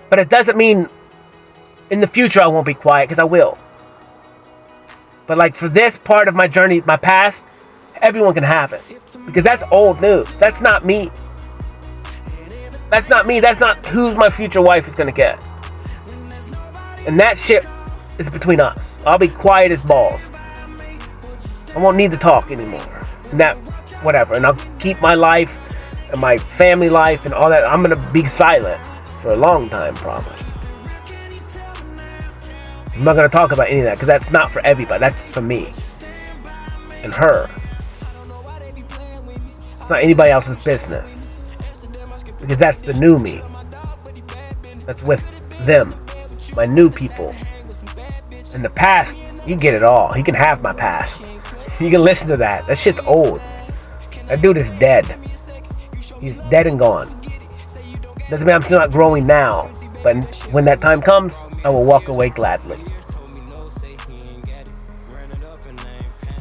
But it doesn't mean in the future I won't be quiet because I will. But like for this part of my journey, my past, everyone can have it because that's old news. That's not me. That's not me. That's not who my future wife is gonna get. And that shit is between us. I'll be quiet as balls. I won't need to talk anymore. And that, whatever. And I'll keep my life and my family life and all that. I'm gonna be silent for a long time, probably. I'm not gonna talk about any of that because that's not for everybody. That's for me and her. It's not anybody else's business. Because that's the new me. That's with them. My new people. In the past, you get it all. You can have my past. You can listen to that. That shit's old. That dude is dead. He's dead and gone. Doesn't mean I'm still not growing now, but when that time comes, I will walk away gladly.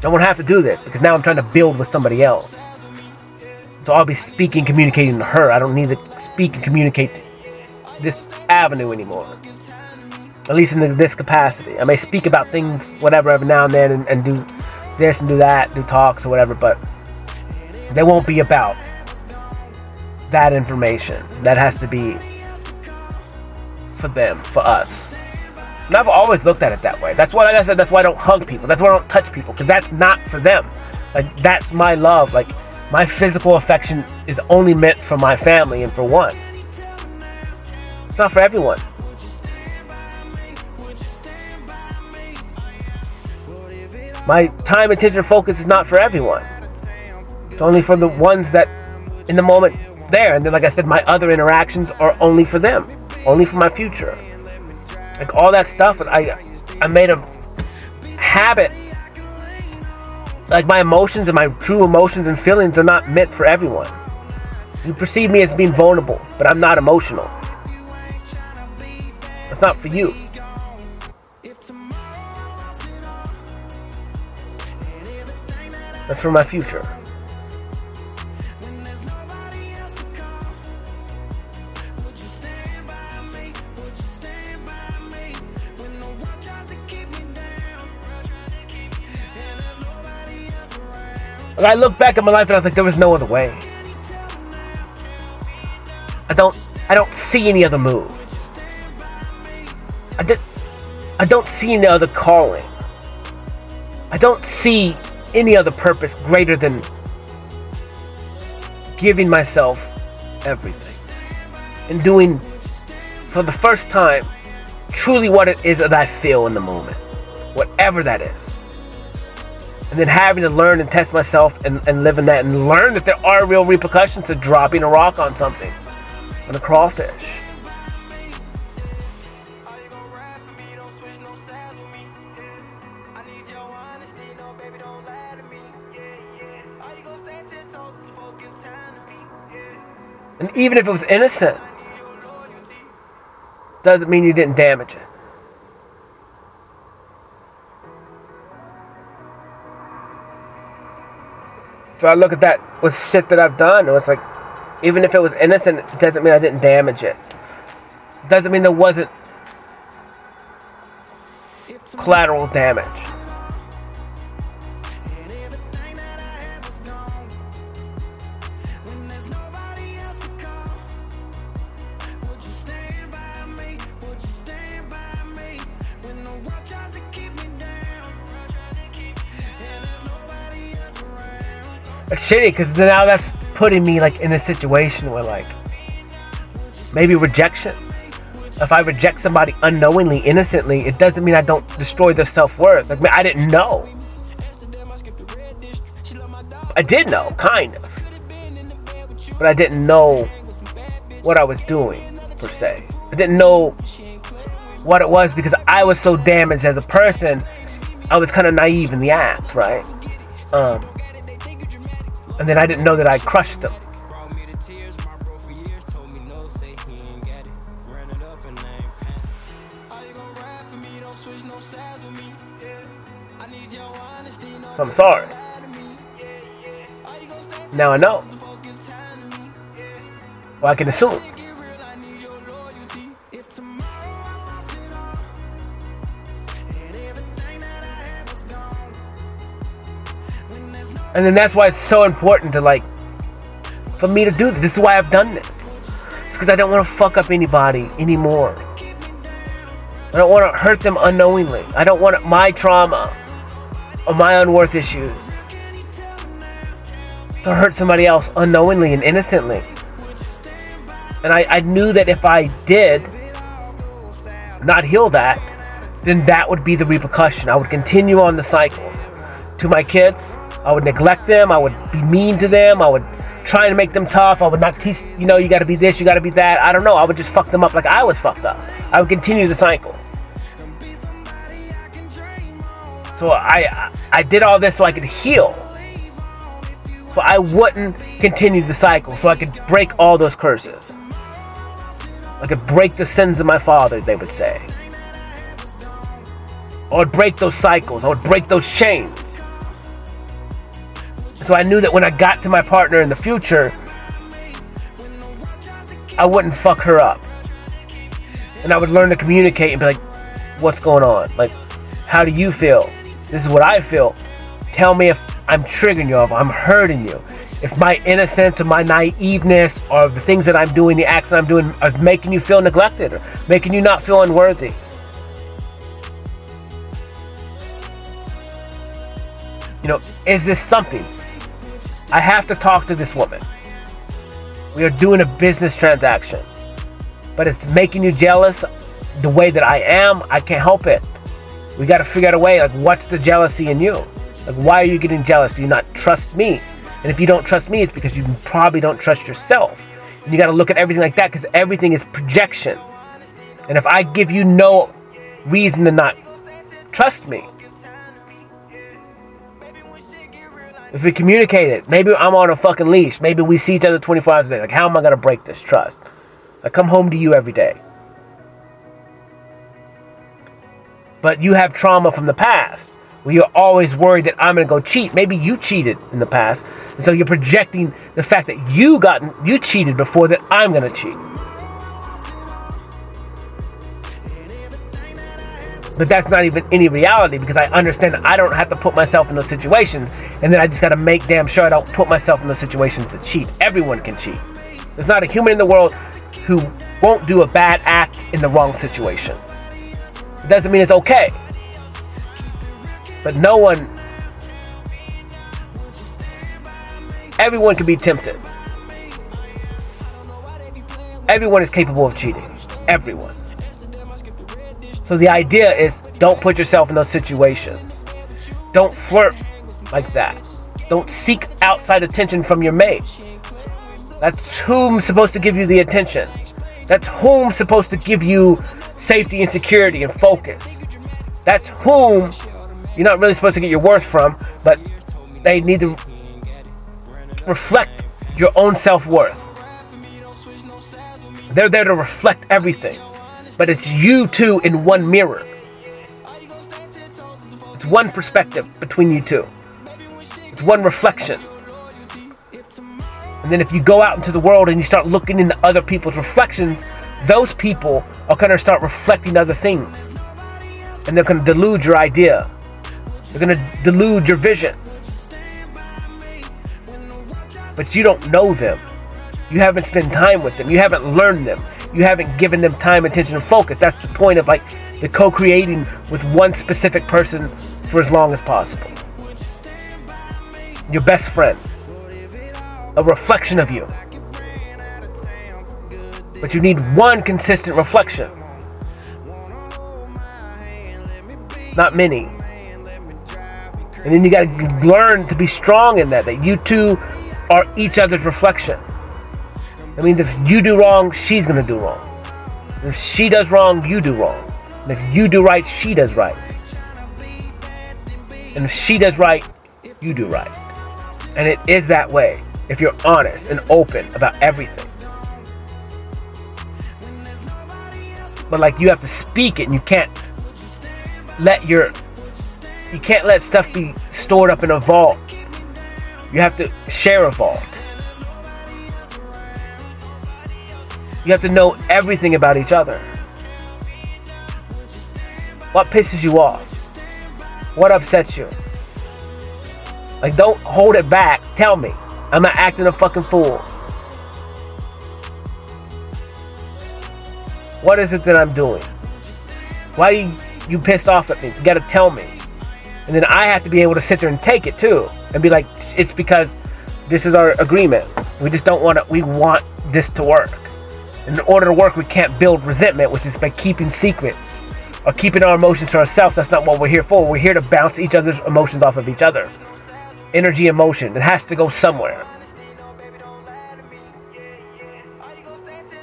I won't have to do this because now I'm trying to build with somebody else. So I'll be speaking, communicating to her. I don't need to speak and communicate this avenue anymore. At least in this capacity. I may speak about things, whatever, every now and then, and, and do this and do that, do talks or whatever, but they won't be about that information. That has to be for them, for us. And I've always looked at it that way. That's why, like I said, that's why I don't hug people. That's why I don't touch people, because that's not for them. Like, that's my love. Like, my physical affection is only meant for my family and for one. It's not for everyone. My time, attention, focus is not for everyone. It's only for the ones that, in the moment, there. And then, like I said, my other interactions are only for them, only for my future. Like all that stuff, I, I made a habit. Like my emotions and my true emotions and feelings are not meant for everyone. You perceive me as being vulnerable, but I'm not emotional. It's not for you. That's for my future. Like I look back at my life and I was like, there was no other way. I don't I don't see any other move. I did I don't see any other calling. I don't see any other purpose greater than giving myself everything and doing for the first time truly what it is that I feel in the moment, whatever that is and then having to learn and test myself and, and live in that and learn that there are real repercussions to dropping a rock on something, on a crawfish. And even if it was innocent, doesn't mean you didn't damage it. So I look at that with shit that I've done, and it's like, even if it was innocent, it doesn't mean I didn't damage it. Doesn't mean there wasn't collateral damage. Shitty because now that's putting me like in a situation where like maybe rejection. If I reject somebody unknowingly, innocently, it doesn't mean I don't destroy their self worth. Like I didn't know. I did know, kind of, but I didn't know what I was doing per se. I didn't know what it was because I was so damaged as a person. I was kind of naive in the act, right? Um, and then I didn't know that I crushed them. So I'm sorry. Now I know. Well, I can assume. And then that's why it's so important to like for me to do this. This is why I've done this. It's because I don't want to fuck up anybody anymore. I don't want to hurt them unknowingly. I don't want my trauma or my unworth issues to hurt somebody else unknowingly and innocently. And I, I knew that if I did not heal that, then that would be the repercussion. I would continue on the cycles to my kids, I would neglect them. I would be mean to them. I would try to make them tough. I would not teach, you know, you got to be this, you got to be that. I don't know. I would just fuck them up like I was fucked up. I would continue the cycle. So I I did all this so I could heal. So I wouldn't continue the cycle. So I could break all those curses. I could break the sins of my father, they would say. I would break those cycles. I would break those chains. So I knew that when I got to my partner in the future, I wouldn't fuck her up. And I would learn to communicate and be like, what's going on? Like, how do you feel? This is what I feel. Tell me if I'm triggering you, if I'm hurting you. If my innocence or my naiveness or the things that I'm doing, the acts I'm doing are making you feel neglected or making you not feel unworthy. You know, is this something? I have to talk to this woman. We are doing a business transaction. But it's making you jealous the way that I am. I can't help it. We got to figure out a way. Like, what's the jealousy in you? Like, why are you getting jealous? Do you not trust me? And if you don't trust me, it's because you probably don't trust yourself. And you got to look at everything like that because everything is projection. And if I give you no reason to not trust me, If we communicate it, maybe I'm on a fucking leash. Maybe we see each other 24 hours a day. Like, how am I gonna break this trust? I come home to you every day. But you have trauma from the past where you're always worried that I'm gonna go cheat. Maybe you cheated in the past, and so you're projecting the fact that you got you cheated before that I'm gonna cheat. But that's not even any reality because I understand I don't have to put myself in those situations. And then I just got to make damn sure I don't put myself in those situations to cheat. Everyone can cheat. There's not a human in the world who won't do a bad act in the wrong situation. It doesn't mean it's okay. But no one, everyone can be tempted. Everyone is capable of cheating. Everyone. So the idea is don't put yourself in those situations. Don't flirt like that. Don't seek outside attention from your mate. That's whom's supposed to give you the attention. That's whom's supposed to give you safety and security and focus. That's whom you're not really supposed to get your worth from, but they need to reflect your own self worth. They're there to reflect everything but it's you two in one mirror. It's one perspective between you two. It's one reflection. And then if you go out into the world and you start looking into other people's reflections, those people are going to start reflecting other things. And they're going to delude your idea. They're going to delude your vision. But you don't know them. You haven't spent time with them. You haven't learned them you haven't given them time, attention, and focus. That's the point of like the co-creating with one specific person for as long as possible. Your best friend, a reflection of you. But you need one consistent reflection, not many. And then you got to learn to be strong in that, that you two are each other's reflection. That means if you do wrong, she's gonna do wrong. If she does wrong, you do wrong. And if you do right, she does right. And if she does right, you do right. And it is that way if you're honest and open about everything. But like you have to speak it and you can't let your you can't let stuff be stored up in a vault. You have to share a vault. You have to know everything about each other. What pisses you off? What upsets you? Like, don't hold it back. Tell me. I'm not acting a fucking fool. What is it that I'm doing? Why you, you pissed off at me? You gotta tell me. And then I have to be able to sit there and take it too. And be like, it's because this is our agreement. We just don't want to, we want this to work in order to work, we can't build resentment, which is by keeping secrets or keeping our emotions to ourselves. That's not what we're here for. We're here to bounce each other's emotions off of each other. Energy emotion. It has to go somewhere.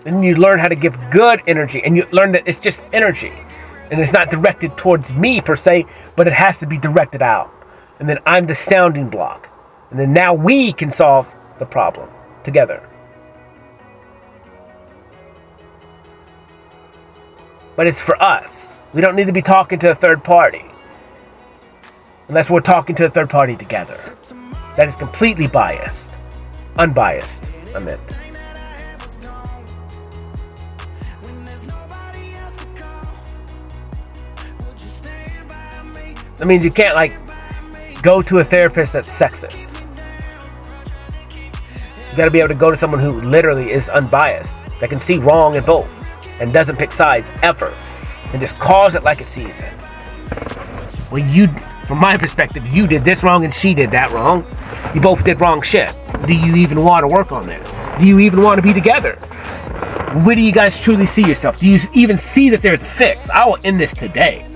And you learn how to give good energy, and you learn that it's just energy. And it's not directed towards me per se, but it has to be directed out. And then I'm the sounding block. And then now we can solve the problem together. But it's for us. We don't need to be talking to a third party. Unless we're talking to a third party together. That is completely biased. Unbiased, I meant. That means you can't, like, go to a therapist that's sexist. You gotta be able to go to someone who literally is unbiased, that can see wrong in both, and doesn't pick sides ever, and just calls it like it sees it. Well, you, from my perspective, you did this wrong and she did that wrong. You both did wrong shit. Do you even want to work on this? Do you even want to be together? Where do you guys truly see yourself? Do you even see that there's a fix? I will end this today.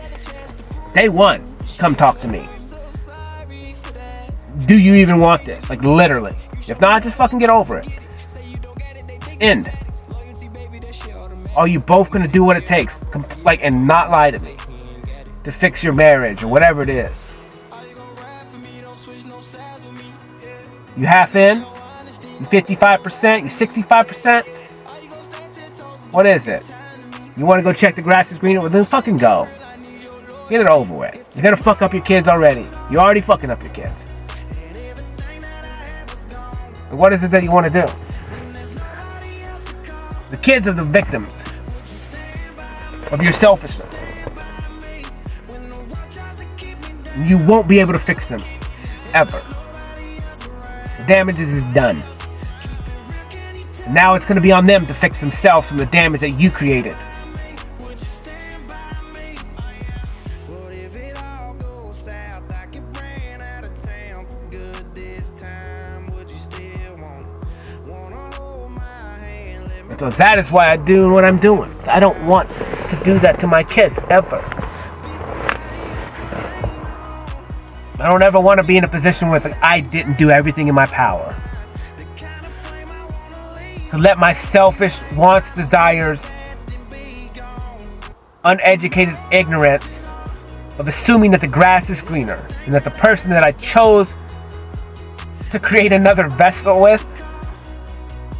Day one, come talk to me. Do you even want this? Like, literally. If not, just fucking get over it. End. Are you both gonna do what it takes, like, and not lie to me to fix your marriage or whatever it is? You half in? You 55%? You 65%? What is it? You want to go check the grass is greener? Well, then fucking go. Get it over with. You're gonna fuck up your kids already. You're already fucking up your kids. What is it that you want to do? The kids are the victims of your selfishness. You won't be able to fix them. Ever. The damage is done. Now it's going to be on them to fix themselves from the damage that you created. So that is why I'm doing what I'm doing. I don't want to do that to my kids ever. I don't ever want to be in a position where like, I didn't do everything in my power. To let my selfish wants, desires, uneducated ignorance of assuming that the grass is greener and that the person that I chose to create another vessel with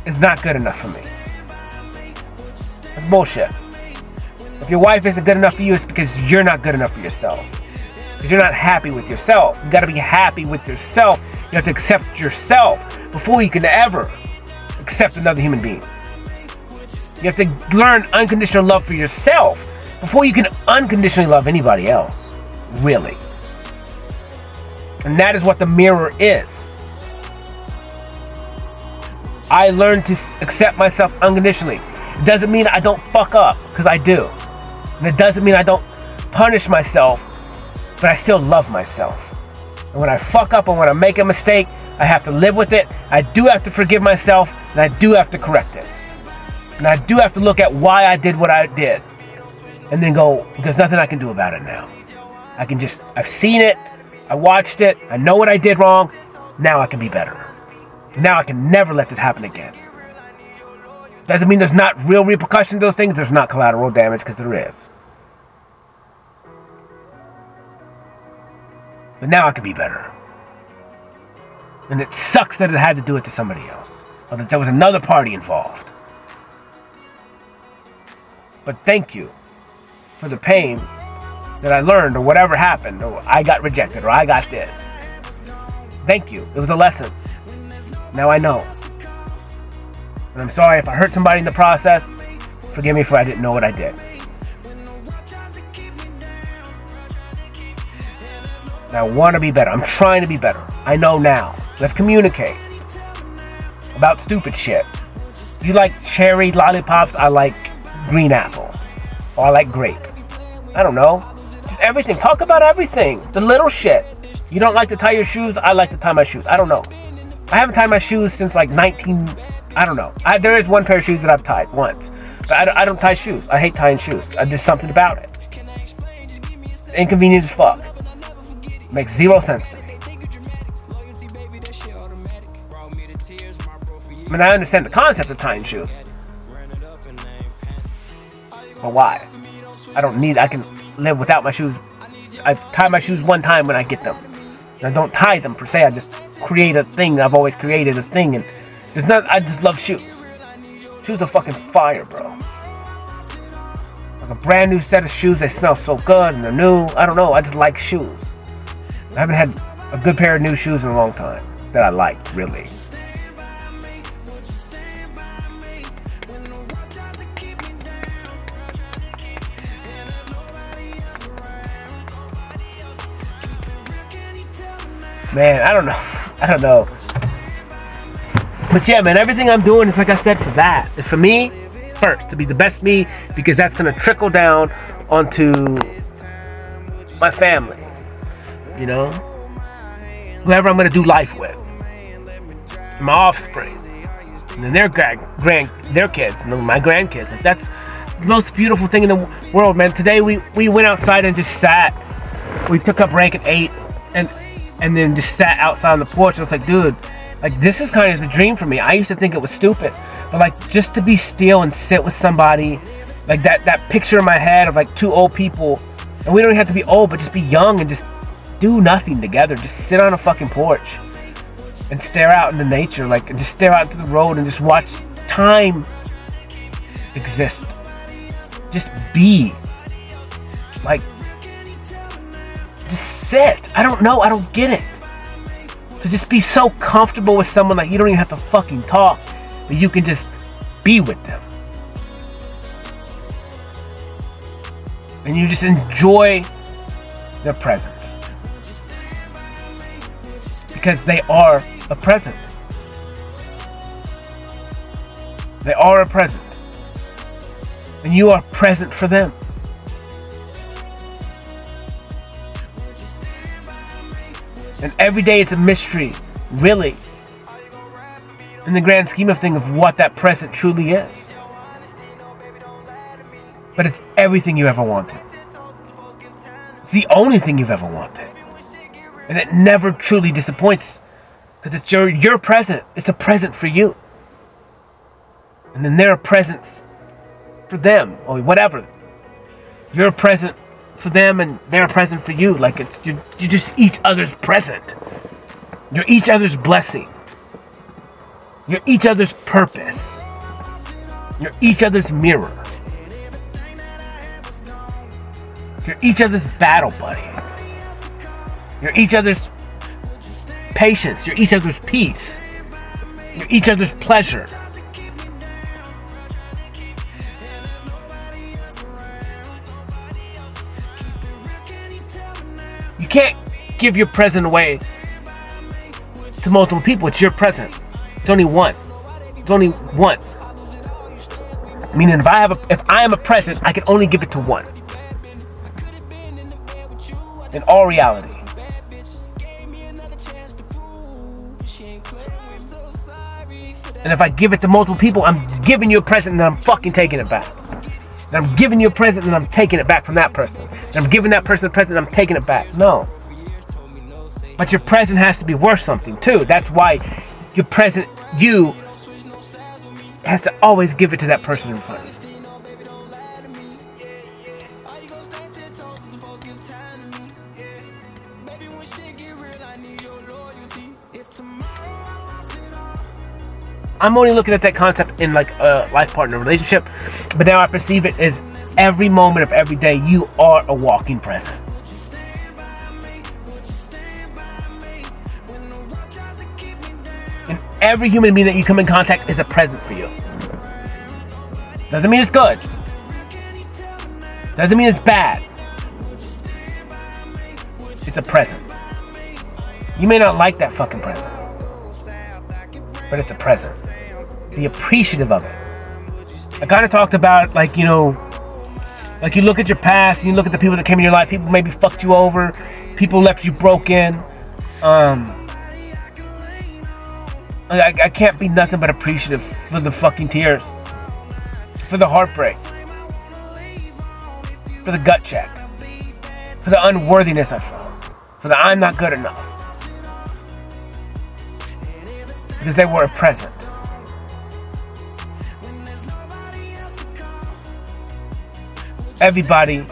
is not good enough for me. That's bullshit. If your wife isn't good enough for you, it's because you're not good enough for yourself. Because you're not happy with yourself. You gotta be happy with yourself. You have to accept yourself before you can ever accept another human being. You have to learn unconditional love for yourself before you can unconditionally love anybody else. Really. And that is what the mirror is. I learned to accept myself unconditionally. Doesn't mean I don't fuck up, because I do. And it doesn't mean I don't punish myself, but I still love myself. And when I fuck up and when I make a mistake, I have to live with it. I do have to forgive myself, and I do have to correct it. And I do have to look at why I did what I did. And then go, there's nothing I can do about it now. I can just, I've seen it, I watched it, I know what I did wrong, now I can be better. Now I can never let this happen again. Doesn't mean there's not real repercussions to those things. There's not collateral damage because there is. But now I could be better. And it sucks that it had to do it to somebody else. Or that there was another party involved. But thank you for the pain that I learned or whatever happened or I got rejected or I got this. Thank you. It was a lesson. Now I know. And I'm sorry if I hurt somebody in the process. Forgive me if I didn't know what I did. I want to be better. I'm trying to be better. I know now. Let's communicate about stupid shit. You like cherry lollipops? I like green apple. Or I like grape. I don't know. Just everything. Talk about everything. The little shit. You don't like to tie your shoes? I like to tie my shoes. I don't know. I haven't tied my shoes since like 19. I don't know. I, there is one pair of shoes that I've tied once. But I, don't, I don't tie shoes. I hate tying shoes. I, there's something about it. Inconvenient as fuck. Makes zero sense to me. I mean, I understand the concept of tying shoes. But why? I don't need, I can live without my shoes. I tie my shoes one time when I get them. I don't tie them per se. I just create a thing. I've always created a thing, and there's not. I just love shoes. Shoes are fucking fire, bro. Like a brand new set of shoes. They smell so good and they're new. I don't know. I just like shoes. I haven't had a good pair of new shoes in a long time that I like, really. Man, I don't know. <laughs> I don't know. But yeah, man, everything I'm doing is like I said for that. It's for me first to be the best me because that's gonna trickle down onto my family. You know, whoever I'm gonna do life with, my offspring, and then their grand, grand their kids, and my grandkids. Like that's the most beautiful thing in the world, man. Today we we went outside and just sat. We took up rank at eight, and and then just sat outside on the porch. I was like, dude, like this is kind of the dream for me. I used to think it was stupid, but like just to be still and sit with somebody, like that that picture in my head of like two old people, and we don't even have to be old, but just be young and just do nothing together. Just sit on a fucking porch and stare out into nature, like and just stare out into the road and just watch time exist. Just be like just sit. I don't know. I don't get it. To just be so comfortable with someone that you don't even have to fucking talk, but you can just be with them. And you just enjoy their presence. Because they are a present. They are a present. And you are present for them. And every day it's a mystery, really, in the grand scheme of things of what that present truly is. But it's everything you ever wanted. It's the only thing you've ever wanted. And it never truly disappoints because it's your, your present. It's a present for you. And then they're a present for them or whatever. You're a present for them and they're a present for you. Like it's you're, you're just each other's present. You're each other's blessing. You're each other's purpose. You're each other's mirror. You're each other's battle buddy. You're each other's patience. You're each other's peace. You're each other's pleasure. You can't give your present away to multiple people. It's your present. It's only one. It's only one. Meaning, if I have a, if I am a present, I can only give it to one. In all reality. And if I give it to multiple people, I'm giving you a present and I'm fucking taking it back. And I'm giving you a present and I'm taking it back from that person. I'm giving that person a present I'm taking it back. No. But your present has to be worth something too. That's why your present, you, has to always give it to that person in front of you. I'm only looking at that concept in like a life partner relationship, but now I perceive it as every moment of every day you are a walking present. And every human being that you come in contact is a present for you. Doesn't mean it's good. Doesn't mean it's bad. It's a present. You may not like that fucking present, but it's a present be appreciative of it. I kind of talked about like you know, like you look at your past, and you look at the people that came in your life. People maybe fucked you over. People left you broken. Um, I, I can't be nothing but appreciative for the fucking tears, for the heartbreak, for the gut check, for the unworthiness I felt, for the I'm not good enough. Because they were a present. Everybody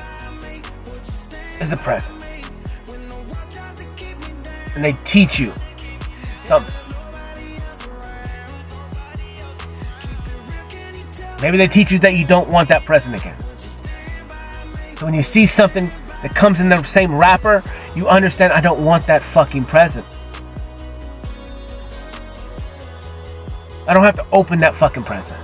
is a present. And they teach you something. Maybe they teach you that you don't want that present again. So when you see something that comes in the same wrapper, you understand I don't want that fucking present. I don't have to open that fucking present.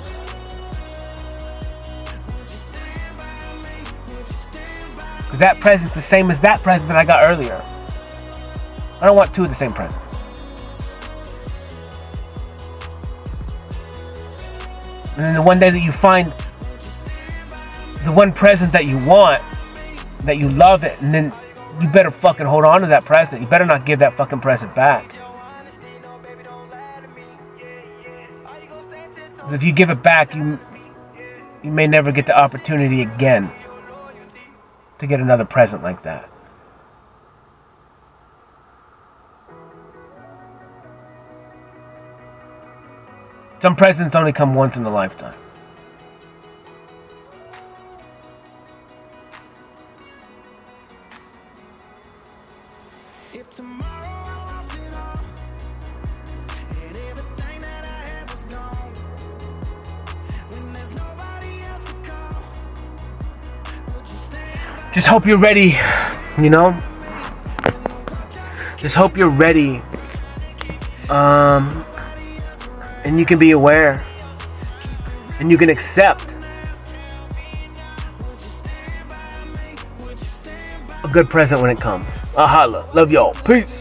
That present's the same as that present that I got earlier. I don't want two of the same presents. And then the one day that you find the one present that you want, that you love it, and then you better fucking hold on to that present. You better not give that fucking present back. If you give it back, you you may never get the opportunity again to get another present like that. Some presents only come once in a lifetime. Just hope you're ready, you know? Just hope you're ready. Um, and you can be aware. And you can accept a good present when it comes. A holla. Love y'all. Peace.